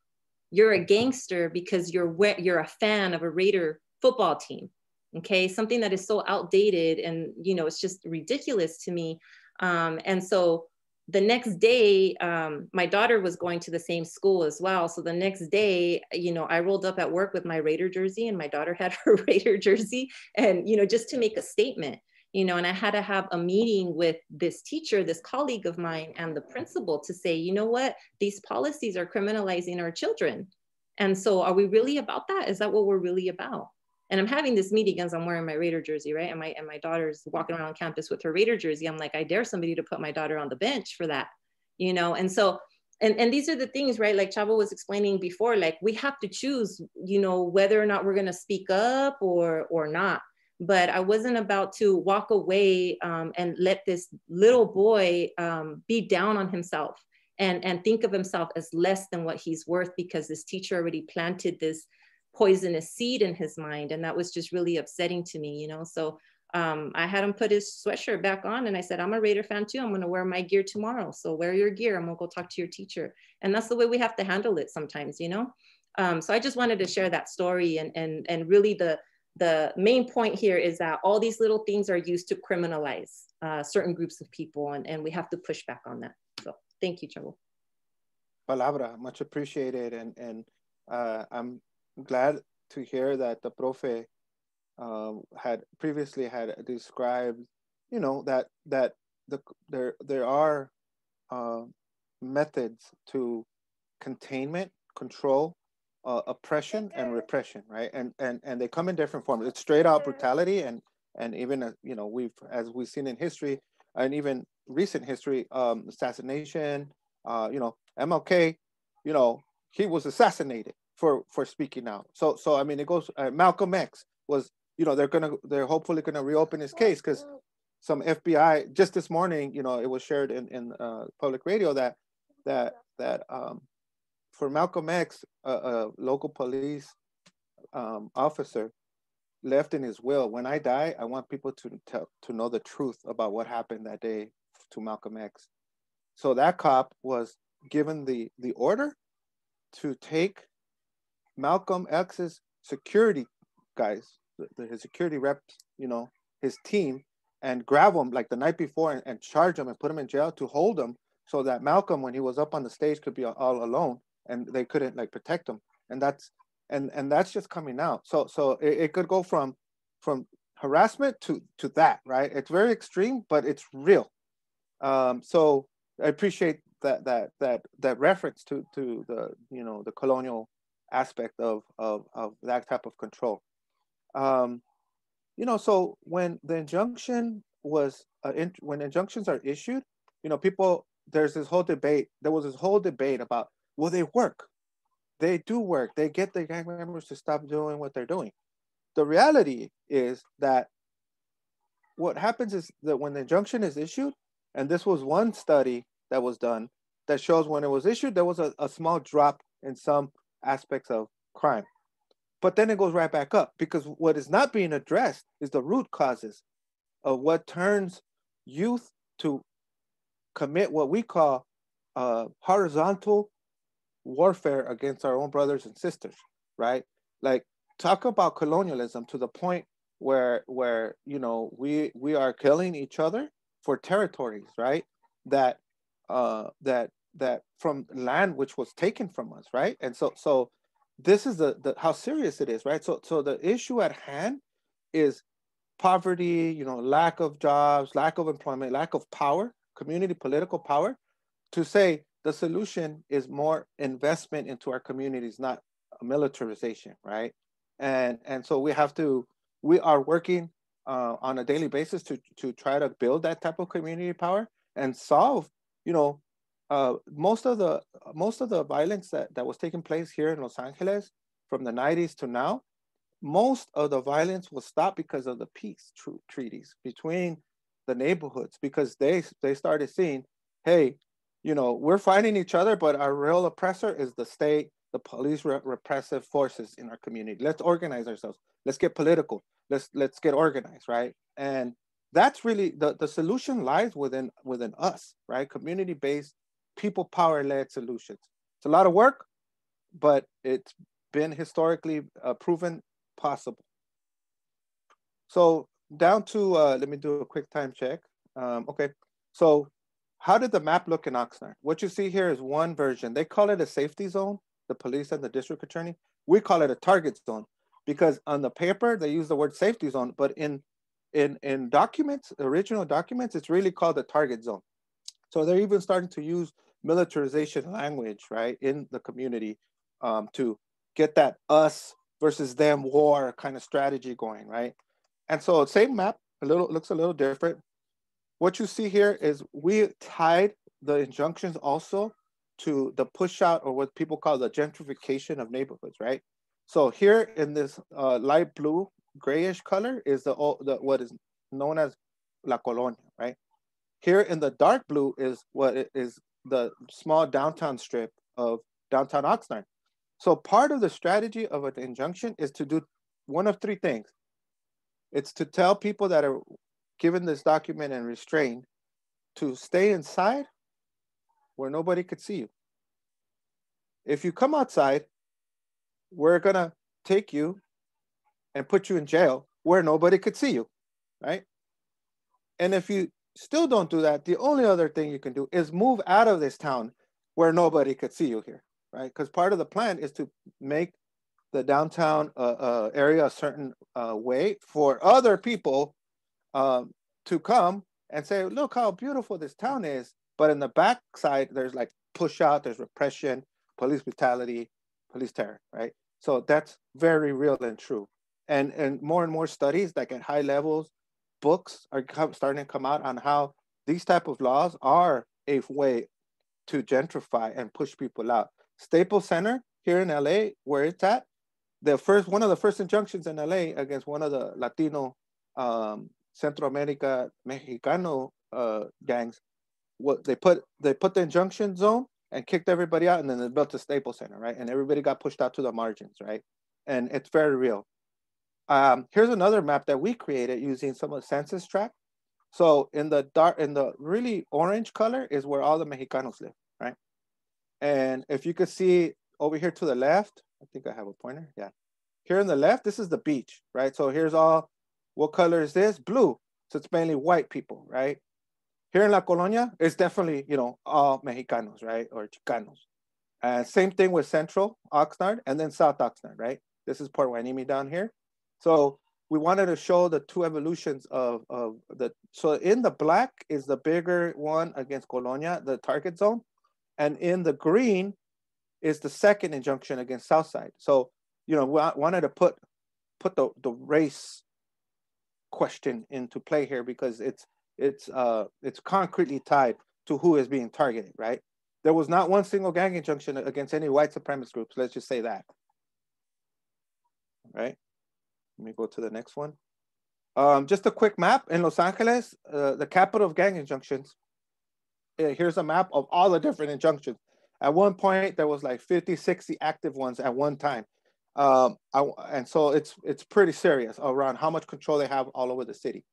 you're a gangster because you're, you're a fan of a Raider football team okay? Something that is so outdated and you know it's just ridiculous to me. Um, and so the next day um, my daughter was going to the same school as well. So the next day you know i rolled up at work with my raider jersey and my daughter had her raider jersey and you know just to make a statement you know and i had to have a meeting with this teacher this colleague of mine and the principal to say you know what? These policies are criminalizing our children. And so are we really about that? Is that what we're really about and I'm having this meeting as I'm wearing my Raider jersey, right? And my and my daughter's walking around campus with her Raider jersey. I'm like, I dare somebody to put my daughter on the bench for that, you know? And so, and, and these are the things, right? Like Chavo was explaining before, like we have to choose, you know, whether or not we're gonna speak up or or not. But I wasn't about to walk away um, and let this little boy um, be down on himself and, and think of himself as less than what he's worth because this teacher already planted this poisonous seed in his mind and that was just really upsetting to me you know so um, I had him put his sweatshirt back on and I said, I'm a Raider fan too. I'm going to wear my gear tomorrow. So wear your gear. I'm going to go talk to your teacher. And that's the way we have to handle it sometimes, you know? Um, so I just wanted to share that story and, and, and really the, the main point here is that all these little things are used to criminalize uh, certain groups of people and, and we have to push back on that. So thank you, Chavo. Palabra, much appreciated. And, and uh, I'm glad to hear that the profe um, had previously had described, you know, that that the there there are uh, methods to containment, control, uh, oppression, and repression, right? And and and they come in different forms. It's straight out brutality, and and even uh, you know we've as we've seen in history, and even recent history, um, assassination. Uh, you know, MLK, you know, he was assassinated for for speaking out. So so I mean, it goes. Uh, Malcolm X was you know they're gonna they're hopefully gonna reopen his case because some FBI just this morning, you know, it was shared in in uh, public radio that that that um, for Malcolm X, a, a local police um, officer left in his will. When I die, I want people to tell to know the truth about what happened that day to Malcolm X. So that cop was given the the order to take Malcolm X's security guys his security reps, you know, his team, and grab him like the night before and, and charge him and put him in jail to hold him so that Malcolm, when he was up on the stage, could be all alone and they couldn't like protect him. And that's and and that's just coming out. So so it, it could go from from harassment to to that, right? It's very extreme, but it's real. Um, so I appreciate that that that that reference to to the you know the colonial aspect of of of that type of control. Um, you know, so when the injunction was uh, in, when injunctions are issued, you know, people there's this whole debate. There was this whole debate about will they work? They do work. They get the gang members to stop doing what they're doing. The reality is that what happens is that when the injunction is issued, and this was one study that was done that shows when it was issued, there was a, a small drop in some aspects of crime. But then it goes right back up because what is not being addressed is the root causes of what turns youth to commit what we call uh, horizontal warfare against our own brothers and sisters, right? Like talk about colonialism to the point where where you know we we are killing each other for territories, right? That uh, that that from land which was taken from us, right? And so so this is the, the how serious it is, right? So so the issue at hand is poverty, you know, lack of jobs, lack of employment, lack of power, community political power. To say the solution is more investment into our communities, not militarization, right? And and so we have to we are working uh, on a daily basis to to try to build that type of community power and solve, you know, uh, most of the most of the violence that, that was taking place here in Los Angeles from the 90s to now, most of the violence was stopped because of the peace tr- treaties between the neighborhoods because they they started seeing, hey, you know, we're fighting each other, but our real oppressor is the state, the police re- repressive forces in our community. Let's organize ourselves. Let's get political. Let's let's get organized, right? And that's really the, the solution lies within within us, right? Community-based people power led solutions. It's a lot of work, but it's been historically uh, proven possible. So down to, uh, let me do a quick time check. Um, okay, so how did the map look in Oxnard? What you see here is one version. They call it a safety zone, the police and the district attorney. We call it a target zone because on the paper, they use the word safety zone, but in in, in documents, original documents, it's really called a target zone. So they're even starting to use militarization language, right, in the community um, to get that us versus them war kind of strategy going, right? And so same map, a little looks a little different. What you see here is we tied the injunctions also to the push out or what people call the gentrification of neighborhoods, right? So here in this uh, light blue grayish color is the, the what is known as La Colonia, right? Here in the dark blue is what is the small downtown strip of downtown Oxnard. So part of the strategy of an injunction is to do one of three things. It's to tell people that are given this document and restrained to stay inside where nobody could see you. If you come outside, we're gonna take you and put you in jail where nobody could see you, right? And if you still don't do that, the only other thing you can do is move out of this town where nobody could see you here, right? Because part of the plan is to make the downtown uh, uh, area a certain uh, way for other people um, to come and say, look how beautiful this town is. But in the backside, there's like push out, there's repression, police brutality, police terror, right? So that's very real and true. And and more and more studies, like at high levels, books are starting to come out on how these type of laws are a way to gentrify and push people out. Staples Center here in LA, where it's at, the first one of the first injunctions in LA against one of the Latino um, Centro America Mexicano uh, gangs, what they put they put the injunction zone and kicked everybody out, and then they built a Staples Center, right? And everybody got pushed out to the margins, right? And it's very real. Um, here's another map that we created using some of the census tract. So in the dark, in the really orange color is where all the Mexicanos live, right? And if you could see over here to the left, I think I have a pointer. Yeah. Here on the left, this is the beach, right? So here's all, what color is this? Blue. So it's mainly white people, right? Here in La Colonia, it's definitely, you know, all Mexicanos, right? Or Chicanos. Uh, same thing with Central Oxnard and then South Oxnard, right? This is Port Hueneme down here. So we wanted to show the two evolutions of, of the, so in the black is the bigger one against Colonia, the target zone. And in the green is the second injunction against Southside. So, you know, we wanted to put put the, the race question into play here because it's it's uh it's concretely tied to who is being targeted, right? There was not one single gang injunction against any white supremacist groups. Let's just say that. Right. Let me go to the next one. Um, just a quick map in Los Angeles, uh, the capital of gang injunctions. Uh, here's a map of all the different injunctions. At one point, there was like 50, 60 active ones at one time. Um, I, and so it's it's pretty serious around how much control they have all over the city.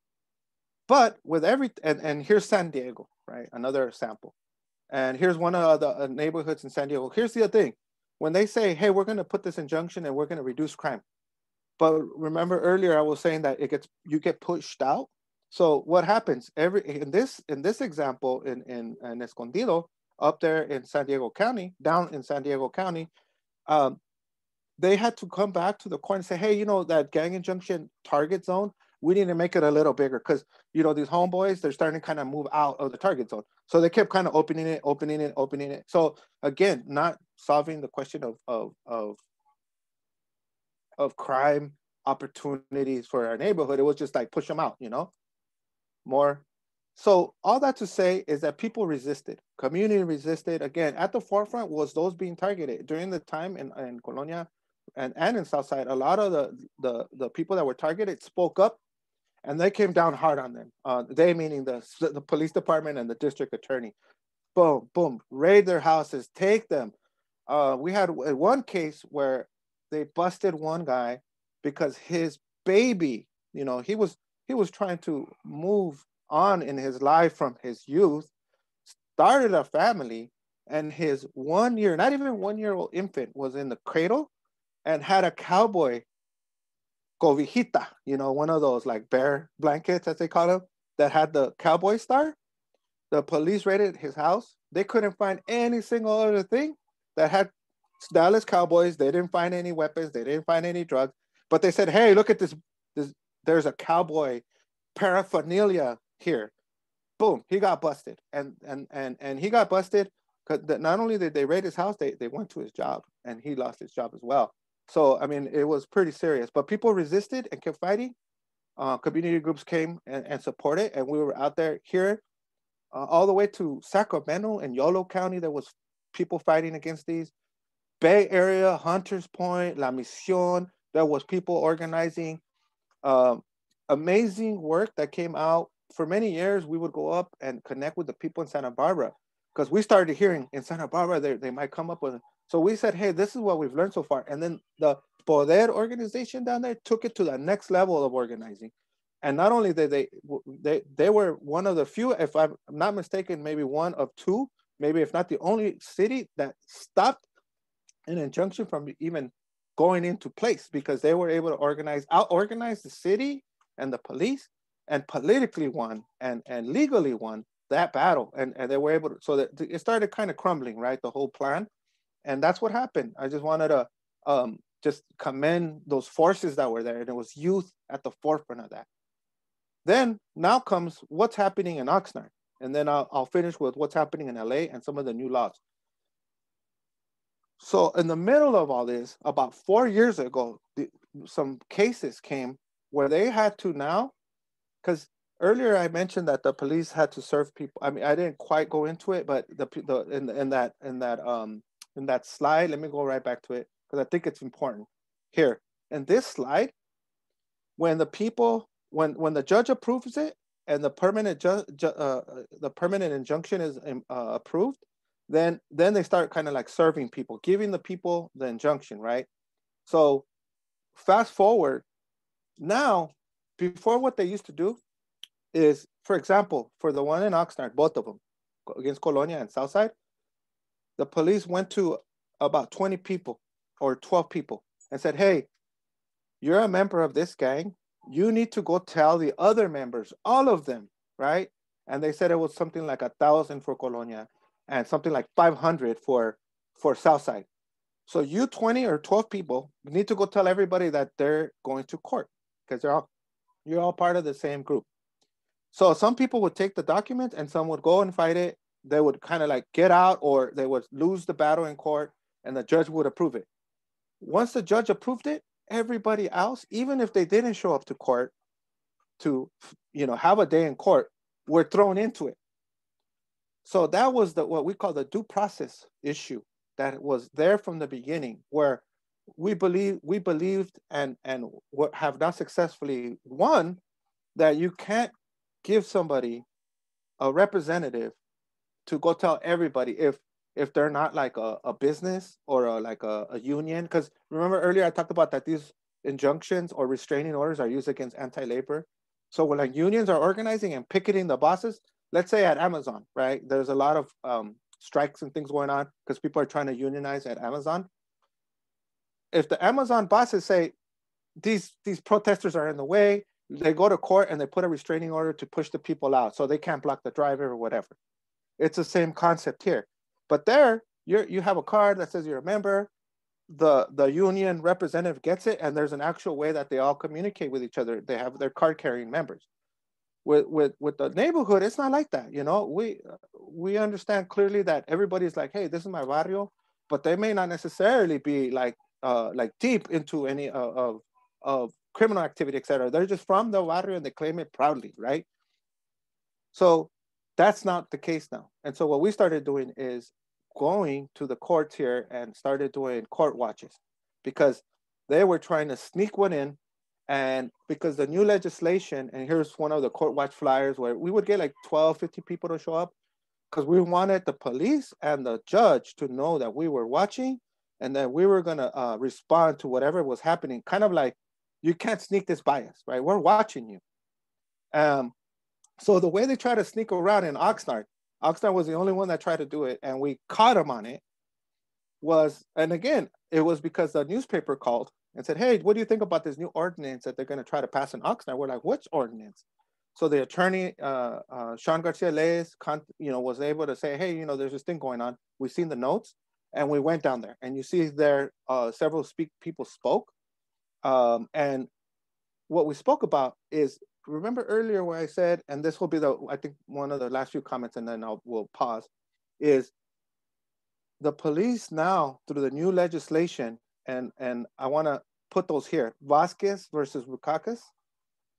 But with every and, and here's San Diego, right? Another sample. And here's one of the uh, neighborhoods in San Diego. Here's the other thing. When they say, hey, we're gonna put this injunction and we're gonna reduce crime. But remember earlier I was saying that it gets you get pushed out. So what happens every in this in this example in in, in Escondido up there in San Diego County, down in San Diego County, um, they had to come back to the court and say, hey, you know, that gang injunction target zone, we need to make it a little bigger because, you know, these homeboys, they're starting to kind of move out of the target zone. So they kept kind of opening it, opening it, opening it. So again, not solving the question of, of, of, of crime opportunities for our neighborhood. It was just like push them out, you know, more. So all that to say is that people resisted, community resisted. Again, at the forefront was those being targeted during the time in, in Colonia and, and in Southside, a lot of the, the, the people that were targeted spoke up and they came down hard on them. Uh, they meaning the, the police department and the district attorney. Boom, boom, raid their houses, take them. Uh, we had one case where they busted one guy because his baby, you know, he was he was trying to move on in his life from his youth, started a family, and his one year, not even one year old infant was in the cradle and had a cowboy cobijita, you know, one of those like bear blankets, as they call them, that had the cowboy star. The police raided his house. They couldn't find any single other thing that had Dallas Cowboys. They didn't find any weapons. They didn't find any drugs. But they said, "Hey, look at this! this there's a cowboy paraphernalia here." Boom! He got busted, and and and and he got busted because not only did they raid his house, they they went to his job, and he lost his job as well. So, I mean, it was pretty serious, but people resisted and kept fighting. Uh, community groups came and, and supported, and we were out there here uh, all the way to Sacramento and Yolo County. There was people fighting against these. Bay Area, Hunters Point, La Misión. there was people organizing. Um, amazing work that came out. For many years, we would go up and connect with the people in Santa Barbara because we started hearing in Santa Barbara they, they might come up with so we said, hey, this is what we've learned so far. And then the Poder organization down there took it to the next level of organizing. And not only did they, they, they were one of the few, if I'm not mistaken, maybe one of two, maybe if not the only city that stopped an injunction from even going into place because they were able to organize, out organize the city and the police and politically won and, and legally won that battle. And, and they were able to, so that it started kind of crumbling, right? The whole plan. And that's what happened. I just wanted to um, just commend those forces that were there. And it was youth at the forefront of that. Then now comes what's happening in Oxnard. And then I'll, I'll finish with what's happening in LA and some of the new laws. So in the middle of all this, about four years ago, the, some cases came where they had to now, because earlier I mentioned that the police had to serve people. I mean, I didn't quite go into it, but the, the in, in that in that um in that slide, let me go right back to it because I think it's important. Here in this slide, when the people when when the judge approves it and the permanent ju- ju- uh, the permanent injunction is um, uh, approved, then then they start kind of like serving people, giving the people the injunction, right? So fast forward now, before what they used to do is, for example, for the one in Oxnard, both of them against Colonia and Southside, the police went to about 20 people or 12 people and said, hey, you're a member of this gang. You need to go tell the other members, all of them, right? And they said it was something like a thousand for Colonia and something like 500 for for Southside. So you 20 or 12 people need to go tell everybody that they're going to court because they're all you're all part of the same group. So some people would take the document and some would go and fight it. They would kind of like get out or they would lose the battle in court and the judge would approve it. Once the judge approved it, everybody else, even if they didn't show up to court to you know have a day in court, were thrown into it. So that was the what we call the due process issue that was there from the beginning, where we believe we believed and and have not successfully won that you can't give somebody a representative to go tell everybody if if they're not like a, a business or a, like a, a union. Because remember earlier i talked about that these injunctions or restraining orders are used against anti-labor? So when like unions are organizing and picketing the bosses let's say at Amazon, right? There's a lot of um, strikes and things going on because people are trying to unionize at Amazon. If the Amazon bosses say these these protesters are in the way, they go to court and they put a restraining order to push the people out, so they can't block the driver or whatever. It's the same concept here, but there you you have a card that says you're a member. The the union representative gets it, and there's an actual way that they all communicate with each other. They have their card carrying members with with with the neighborhood it's not like that you know? We we understand clearly that everybody's like hey this is my barrio but they may not necessarily be like uh like deep into any uh, of of criminal activity etc they're just from the barrio and they claim it proudly right? So that's not the case now. And so what we started doing is going to the courts here and started doing court watches because they were trying to sneak one in and because the new legislation, and here's one of the court watch flyers where we would get like 12, 50 people to show up because we wanted the police and the judge to know that we were watching and that we were going to uh, respond to whatever was happening. Kind of like, you can't sneak this bias, right? We're watching you. Um, so the way they try to sneak around in Oxnard, Oxnard was the only one that tried to do it, and we caught him on it. Was and again, it was because the newspaper called and said, "Hey, what do you think about this new ordinance that they're going to try to pass in Oxnard?" We're like, "Which ordinance?" So the attorney, uh, uh, Sean Garcia Leys, you know, was able to say, "Hey, you know, there's this thing going on. We've seen the notes, and we went down there, and you see there uh, several speak people spoke, um, and what we spoke about is remember earlier where I said, and this will be the I think one of the last few comments, and then I'll we'll pause, is the police now through the new legislation and and I want to put those here: Vasquez versus Rackauckas,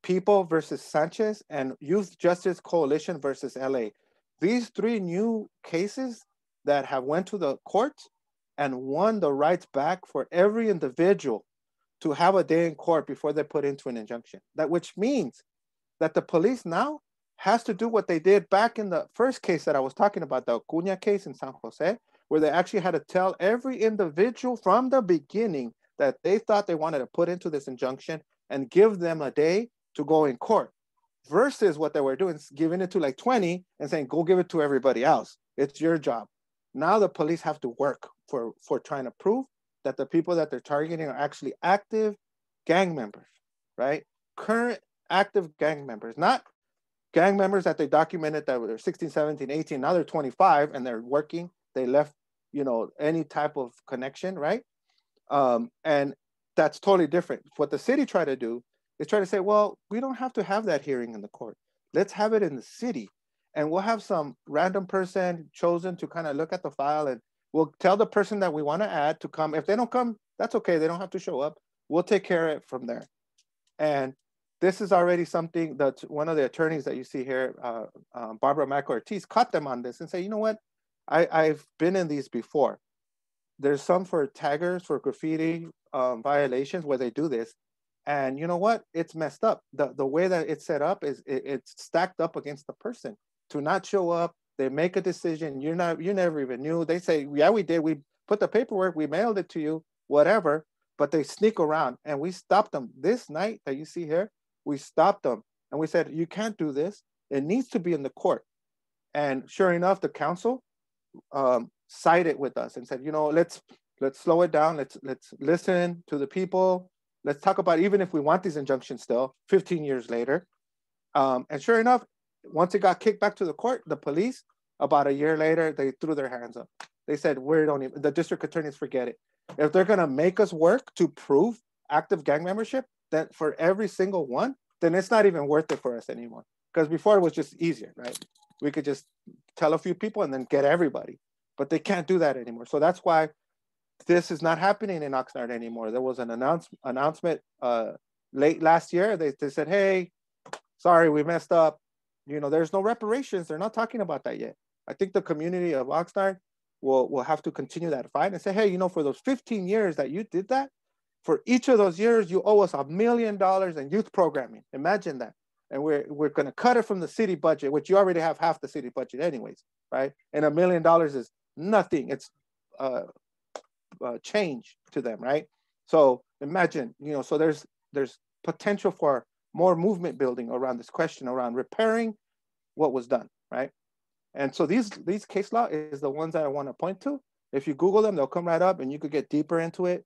People versus Sanchez, and Youth Justice Coalition versus LA. These three new cases that have went to the court and won the rights back for every individual to have a day in court before they're put into an injunction. That which means that the police now has to do what they did back in the first case that I was talking about, the Acuna case in San Jose, where they actually had to tell every individual from the beginning that they thought they wanted to put into this injunction and give them a day to go in court versus what they were doing, giving it to like 20 and saying, go give it to everybody else. It's your job. Now the police have to work for, for trying to prove that the people that they're targeting are actually active gang members, right? Current active gang members, not gang members that they documented that were 16, 17, 18, now they're 25 and they're working. They left, you know, any type of connection, right? Um, and that's totally different. What the city tried to do is try to say, well, we don't have to have that hearing in the court. Let's have it in the city. And we'll have some random person chosen to kind of look at the file and we'll tell the person that we want to add to come. If they don't come, that's okay. They don't have to show up. We'll take care of it from there. And this is already something that one of the attorneys that you see here, uh, um, Barbara Ortiz, caught them on this and say, you know what? I, I've been in these before. There's some for taggers, for graffiti um, violations where they do this. And you know what? It's messed up. The, the way that it's set up is it, it's stacked up against the person to not show up. They make a decision. You're not, you never even knew. They say, yeah, we did. We put the paperwork, we mailed it to you, whatever, but they sneak around and we stopped them. This night that you see here, we stopped them and we said, you can't do this. It needs to be in the court. And sure enough, the council um, sided with us and said, you know, let's let's slow it down. Let's let's listen to the people. Let's talk about even if we want these injunctions still 15 years later. Um, and sure enough, once it got kicked back to the court, the police, about a year later, they threw their hands up. They said, we don't even, the district attorneys forget it. If they're gonna make us work to prove active gang membership, then for every single one, then it's not even worth it for us anymore. Because before it was just easier, right? We could just tell a few people and then get everybody, but they can't do that anymore. So that's why this is not happening in Oxnard anymore. There was an announce, announcement uh, late last year. They, they said, hey, sorry, we messed up. You know, there's no reparations. They're not talking about that yet. I think the community of Oxnard will, will have to continue that fight and say, hey, you know, for those 15 years that you did that, for each of those years, you owe us a million dollars in youth programming. Imagine that. And we're, we're going to cut it from the city budget, which you already have half the city budget anyways, right? And a million dollars is nothing. It's uh, uh, change to them, right? So imagine, you know, so there's there's potential for more movement building around this question around repairing what was done, right? And so these these case law is the ones that I want to point to. If you Google them, they'll come right up, and you could get deeper into it.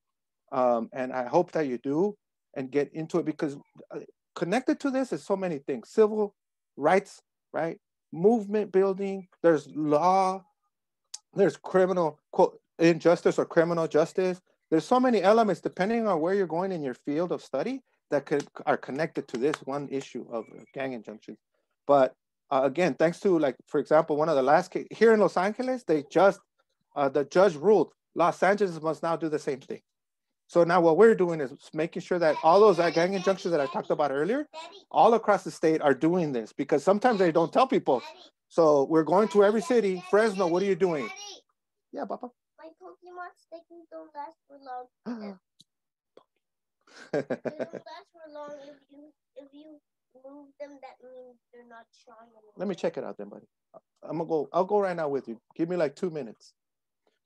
Um, and I hope that you do and get into it because uh, connected to this is so many things: civil rights, right? Movement building. There's law. There's criminal quote, injustice or criminal justice. There's so many elements depending on where you're going in your field of study that could are connected to this one issue of gang injunctions. But uh, again, thanks to like, for example, one of the last case here in Los Angeles, they just, uh, the judge ruled Los Angeles must now do the same thing. So now what we're doing is making sure that all those gang injunctions that I talked about earlier, all across the state are doing this because sometimes they don't tell people. So we're going to every city. Fresno, what are you doing? Yeah, Papa. My Pokemon stickers don't last for long. they don't last for long if you if you move them. That means they're not strong anymore. Let me check it out then, buddy. I'm gonna go. I'll go right now with you. Give me like two minutes.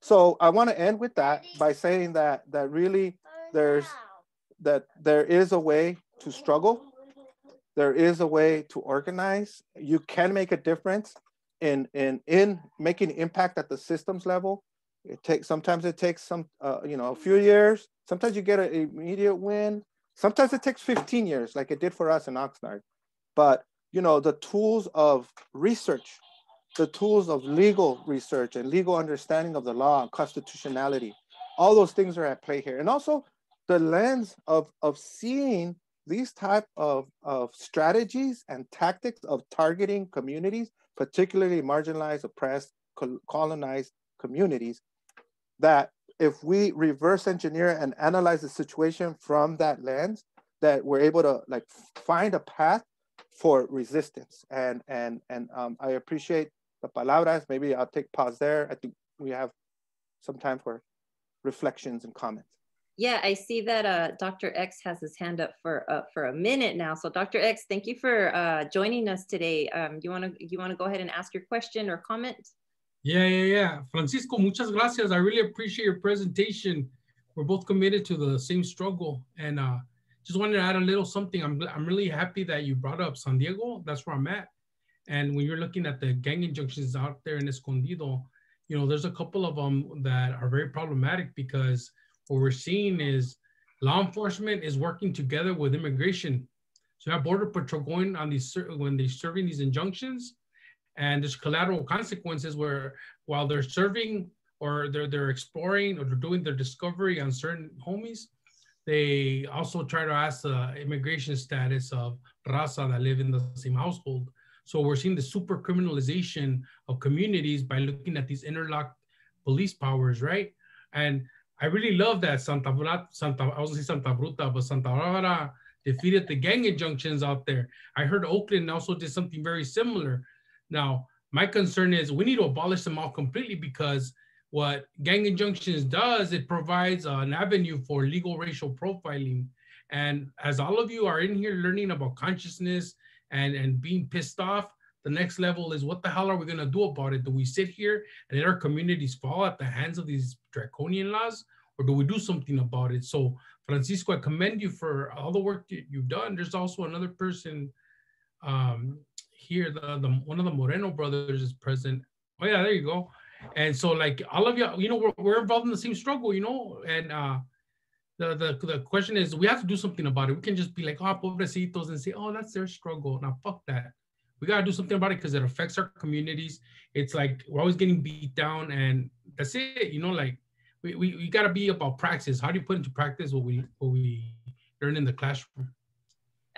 So I want to end with that by saying that that really there's that there is a way to struggle. There is a way to organize. You can make a difference in in in making impact at the systems level. It takes sometimes it takes some uh, you know a few years. Sometimes you get an immediate win. Sometimes it takes 15 years, like it did for us in Oxnard. But you know the tools of research, the tools of legal research and legal understanding of the law and constitutionality, all those things are at play here. And also the lens of of seeing these type of, of strategies and tactics of targeting communities, particularly marginalized, oppressed, colonized communities, that if we reverse engineer and analyze the situation from that lens, that we're able to like find a path for resistance. And and and um, I appreciate the palabras. Maybe I'll take pause there. I think we have some time for reflections and comments. Yeah, I see that uh, Dr. X has his hand up for uh, for a minute now. So Dr. X, thank you for uh, joining us today. Um, you want to you want to go ahead and ask your question or comment? Yeah, yeah, yeah. Francisco, muchas gracias. I really appreciate your presentation. We're both committed to the same struggle. And uh, just wanted to add a little something. I'm, I'm really happy that you brought up San Diego. That's where I'm at. And when you're looking at the gang injunctions out there in Escondido, you know, there's a couple of them that are very problematic because what we're seeing is law enforcement is working together with immigration. So you have border patrol going on these when they're serving these injunctions, and there's collateral consequences where while they're serving or they're they're exploring or they're doing their discovery on certain homies, they also try to ask the immigration status of raza that live in the same household. So we're seeing the super criminalization of communities by looking at these interlocked police powers, right? And I really love that Santa Bruta, Santa, I was say Santa Bruta, but Santa Barbara defeated the gang injunctions out there. I heard Oakland also did something very similar. Now, my concern is we need to abolish them all completely because what gang injunctions does, it provides an avenue for legal racial profiling. And as all of you are in here learning about consciousness and, and being pissed off, the next level is what the hell are we gonna do about it? Do we sit here and let our communities fall at the hands of these draconian laws? Or do we do something about it? So Francisco, I commend you for all the work that you've done. There's also another person um, here, the, the one of the Moreno brothers is present. Oh yeah, there you go. And so like all of you, you know, we're, we're involved in the same struggle, you know, and uh, the, the, the question is we have to do something about it. We can just be like, oh, pobrecitos and say, oh, that's their struggle. Now, fuck that. We got to do something about it because it affects our communities. It's like we're always getting beat down and that's it. You know, like we, we, we got to be about practice. How do you put into practice what we, what we learn in the classroom?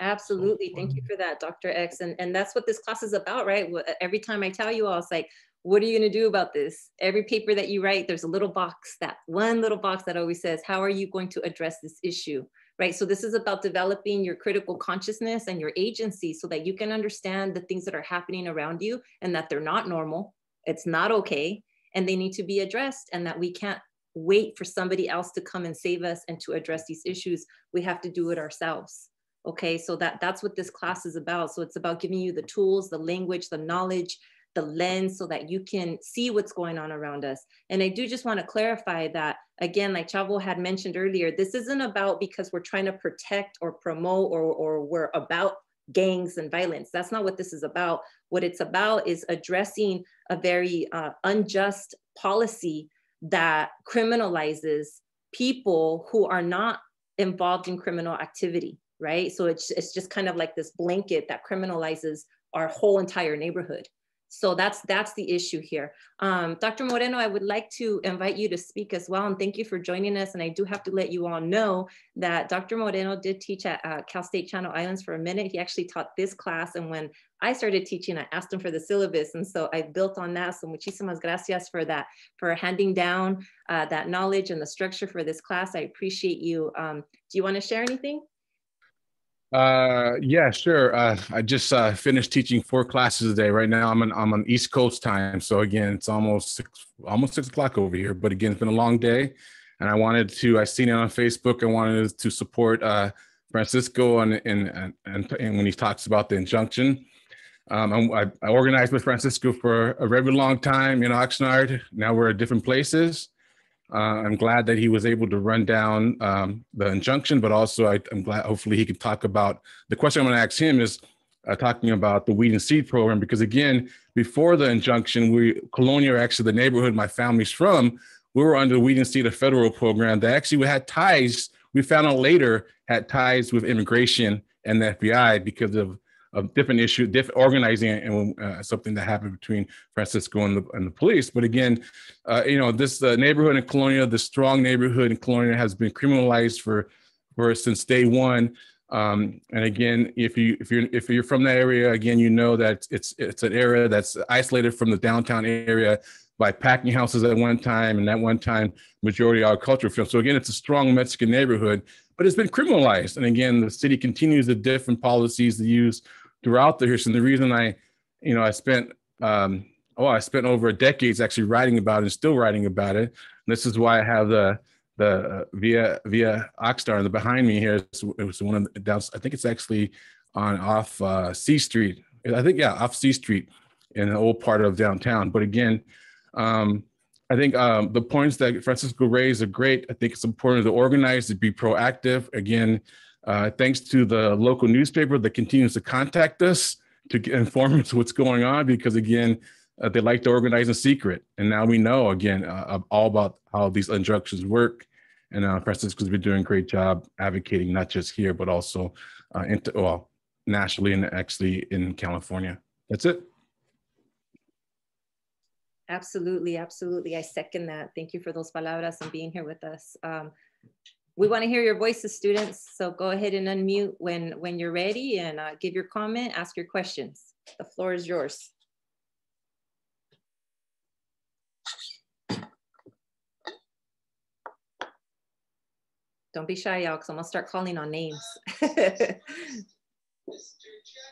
Absolutely. Thank you for that, Dr. X. And, and that's what this class is about, right? Every time I tell you all, it's like, what are you going to do about this? Every paper that you write, there's a little box, that one little box that always says, how are you going to address this issue? Right. So this is about developing your critical consciousness and your agency so that you can understand the things that are happening around you and that they're not normal. It's not okay. And they need to be addressed and that we can't wait for somebody else to come and save us and to address these issues. We have to do it ourselves okay so that that's what this class is about so it's about giving you the tools the language the knowledge the lens so that you can see what's going on around us. And I do just want to clarify that, again, like Chavo had mentioned earlier, this isn't about because we're trying to protect or promote or, or we're about gangs and violence. That's not what this is about. What it's about is addressing a very uh, unjust policy that criminalizes people who are not involved in criminal activity, right? So it's, it's just kind of like this blanket that criminalizes our whole entire neighborhood. So that's that's the issue here. Um, Dr. Moreno, I would like to invite you to speak as well, and thank you for joining us. And I do have to let you all know that Dr. Moreno did teach at uh, Cal State Channel Islands for a minute. He actually taught this class, and when I started teaching, I asked him for the syllabus, and so I built on that. So muchísimas gracias for that, for handing down uh, that knowledge and the structure for this class. I appreciate you. Um, do you want to share anything? Uh, yeah, sure. Uh, I just uh, finished teaching four classes a day. Right now, I'm on I'm on East Coast time, so again, it's almost six, almost six o'clock over here. But again, it's been a long day, and I wanted to. I seen it on Facebook. I wanted to support uh, Francisco and and, and and when he talks about the injunction. Um, I, I organized with Francisco for a very long time in Oxnard. Now we're at different places. Uh, I'm glad that he was able to run down um, the injunction, but also I, am glad hopefully he can talk about the question I'm going to ask him is uh, talking about the weed and seed program because again before the injunction, we Colonia actually the neighborhood my family's from. We were under the weed and seed a federal program that actually we had ties. We found out later had ties with immigration and the FBI because of of different issue, different organizing and uh, something that happened between Francisco and the, and the police. But again, uh, you know, this uh, neighborhood in Colonia, the strong neighborhood in Colonia has been criminalized for, for since day one. Um, and again, if you if you're if you're from that area, again, you know that it's it's an area that's isolated from the downtown area by packing houses at one time, and that one time majority of our culture film. So again, it's a strong Mexican neighborhood, but it's been criminalized. And again, the city continues the different policies to use throughout the history. And the reason I, you know, I spent, um, oh, I spent over a decades actually writing about it and still writing about it. And this is why I have the the uh, via via Oxstar in the behind me here. It's, it was one of the down. I think it's actually on off uh, C Street. I think yeah, off C Street in an old part of downtown. But again, um, I think um, the points that Francisco raised are great. I think it's important to organize, to be proactive. Again, Uh, thanks to the local newspaper that continues to contact us to inform us what's going on because again, uh, they like to organize in secret. And now we know again uh, all about how these injunctions work. And uh, Francisco's been doing a great job advocating not just here, but also uh, into, well, nationally and actually in California. That's it. Absolutely, absolutely. I second that. Thank you for those palabras and being here with us. Um, we want to hear your voices, students. So go ahead and unmute when, when you're ready and uh, give your comment, ask your questions. The floor is yours. Don't be shy, y'all, because I'm gonna start calling on names. I,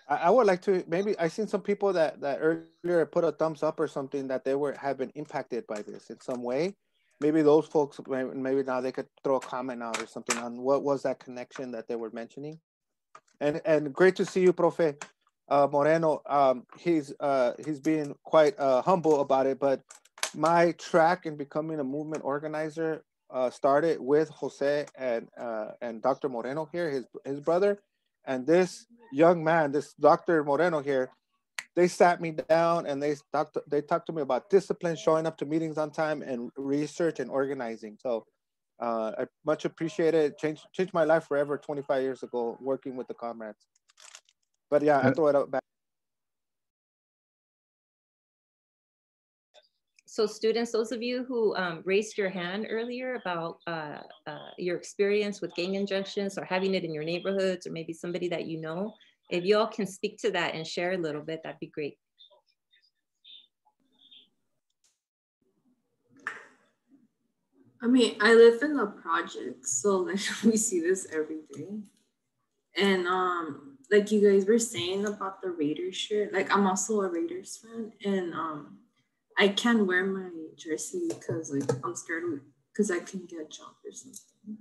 I would like to maybe I seen some people that that earlier put a thumbs up or something that they were have been impacted by this in some way. Maybe those folks maybe, now they could throw a comment out or something on what was that connection that they were mentioning. And and great to see you, Profe uh, Moreno. Um, he's uh, he's being quite uh, humble about it, but my track in becoming a movement organizer uh, started with Jose and uh, and Dr. Moreno here, his his brother, and this young man, this Dr. Moreno here, they sat me down and they talked they talked to me about discipline, showing up to meetings on time, and research and organizing. So uh, I much appreciate it. Changed changed my life forever 25 years ago working with the comrades. But yeah, I throw it out back. So students, those of you who um, raised your hand earlier about uh, uh, your experience with gang injunctions or having it in your neighborhoods or maybe somebody that you know, if you all can speak to that and share a little bit, that'd be great. I mean, I live in the project, so like we see this every day. And um, like you guys were saying about the Raiders shirt, like I'm also a Raiders fan, and um, I can't wear my jersey because like I'm scared because I can get jumped or something.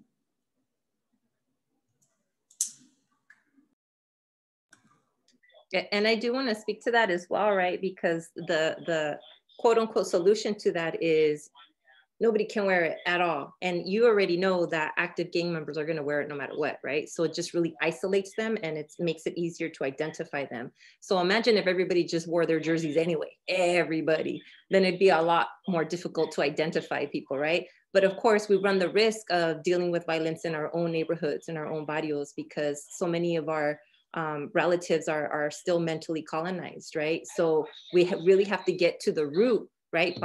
And I do want to speak to that as well, right? Because the the quote unquote solution to that is nobody can wear it at all. And you already know that active gang members are going to wear it no matter what, right? So it just really isolates them and it makes it easier to identify them. So imagine if everybody just wore their jerseys anyway, everybody, then it'd be a lot more difficult to identify people, right? But of course, we run the risk of dealing with violence in our own neighborhoods, in our own barrios, because so many of our um, relatives are, are still mentally colonized, right? So we ha really have to get to the root right?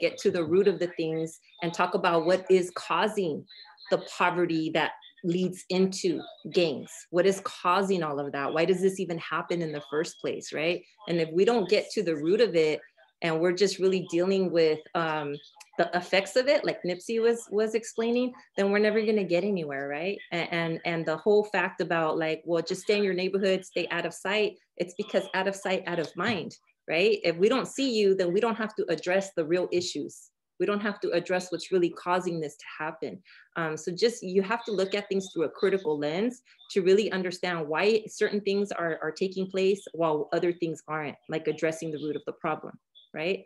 Get to the root of the things and talk about what is causing the poverty that leads into gangs. What is causing all of that? Why does this even happen in the first place, right? And if we don't get to the root of it and we're just really dealing with um, the effects of it, like Nipsey was was explaining, then we're never gonna get anywhere, right? And, and and the whole fact about like, well, just stay in your neighborhood, stay out of sight. It's because out of sight, out of mind right? If we don't see you, then we don't have to address the real issues. We don't have to address what's really causing this to happen. Um, so just you have to look at things through a critical lens to really understand why certain things are, are taking place while other things aren't, like addressing the root of the problem, right?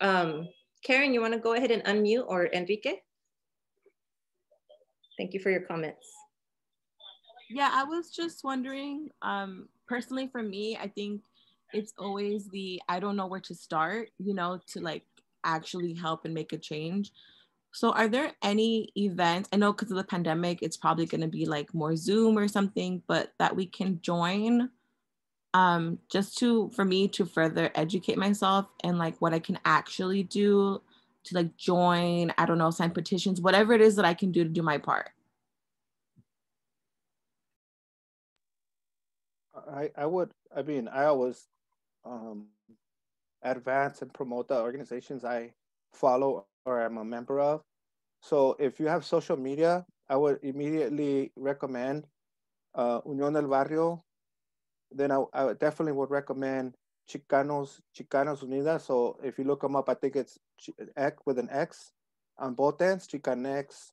Um, Karen, you wanna go ahead and unmute or Enrique? Thank you for your comments. Yeah, I was just wondering, um, personally for me, I think it's always the I don't know where to start, you know, to like actually help and make a change. So, are there any events? I know because of the pandemic, it's probably going to be like more Zoom or something, but that we can join um, just to for me to further educate myself and like what I can actually do to like join. I don't know, sign petitions, whatever it is that I can do to do my part. I, I would, I mean, I always um, advance and promote the organizations I follow or I'm a member of. So if you have social media, I would immediately recommend uh, Unión del Barrio. Then I, I definitely would recommend Chicanos, Chicanos Unidas. So if you look them up, I think it's X with an X on both ends, Chicanex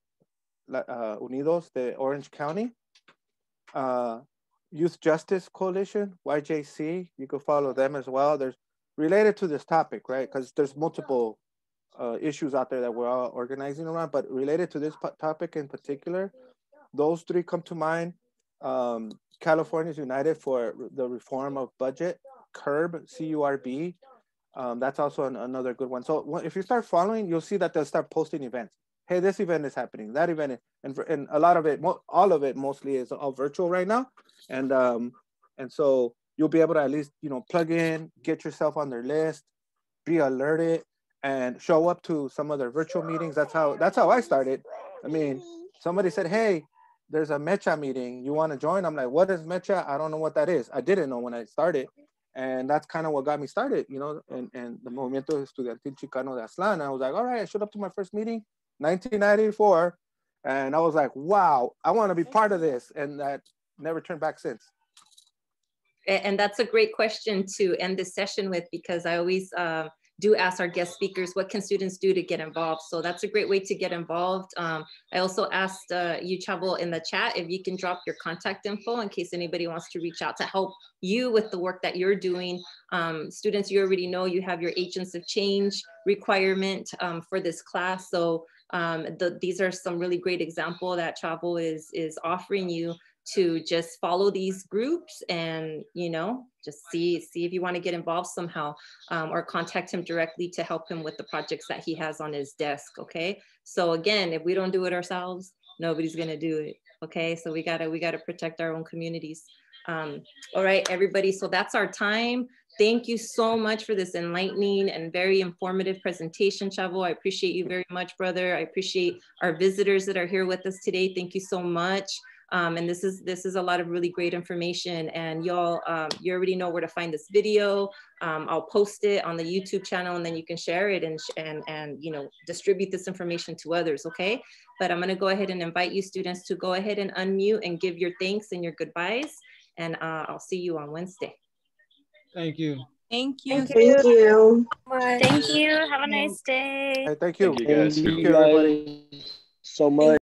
uh, Unidos the Orange County. Uh, Youth Justice Coalition, YJC. You can follow them as well. There's related to this topic, right? Because there's multiple uh, issues out there that we're all organizing around, but related to this topic in particular, those three come to mind. Um, Californians United for the reform of budget, CURB, C-U-R-B. Um, that's also an, another good one. So if you start following, you'll see that they'll start posting events. Hey, this event is happening, that event, is, and, and a lot of it, all of it mostly is all virtual right now. And, um, and so you'll be able to at least, you know, plug in, get yourself on their list, be alerted and show up to some of their virtual meetings. That's how, that's how I started. I mean, somebody said, Hey, there's a MEChA meeting. You want to join? I'm like, what is MEChA? I don't know what that is. I didn't know when I started. And that's kind of what got me started, you know, and, and the Movimiento Estudiantil Chicano de Aztlán. I was like, all right, I showed up to my first meeting, 1994. And I was like, wow, I want to be part of this. And that never turned back since. And that's a great question to end this session with because I always uh, do ask our guest speakers, what can students do to get involved? So that's a great way to get involved. Um, I also asked uh, you, Chavo, in the chat, if you can drop your contact info in case anybody wants to reach out to help you with the work that you're doing. Um, students, you already know you have your agents of change requirement um, for this class. So um, the, these are some really great example that Chavo is, is offering you to just follow these groups and you know just see see if you want to get involved somehow um, or contact him directly to help him with the projects that he has on his desk okay? So again if we don't do it ourselves nobody's gonna do it okay? So we gotta we gotta protect our own communities. Um, all right everybody so that's our time. Thank you so much for this enlightening and very informative presentation chavo. I appreciate you very much brother. I appreciate our visitors that are here with us today. Thank you so much um, and this is this is a lot of really great information. And y'all, um, you already know where to find this video. Um, I'll post it on the YouTube channel, and then you can share it and and and you know distribute this information to others. Okay. But I'm gonna go ahead and invite you students to go ahead and unmute and give your thanks and your goodbyes. And uh, I'll see you on Wednesday. Thank you. Thank you. Thank you. Thank you. Have a nice day. Hey, thank you. Thank you guys. Thank you, everybody. so much.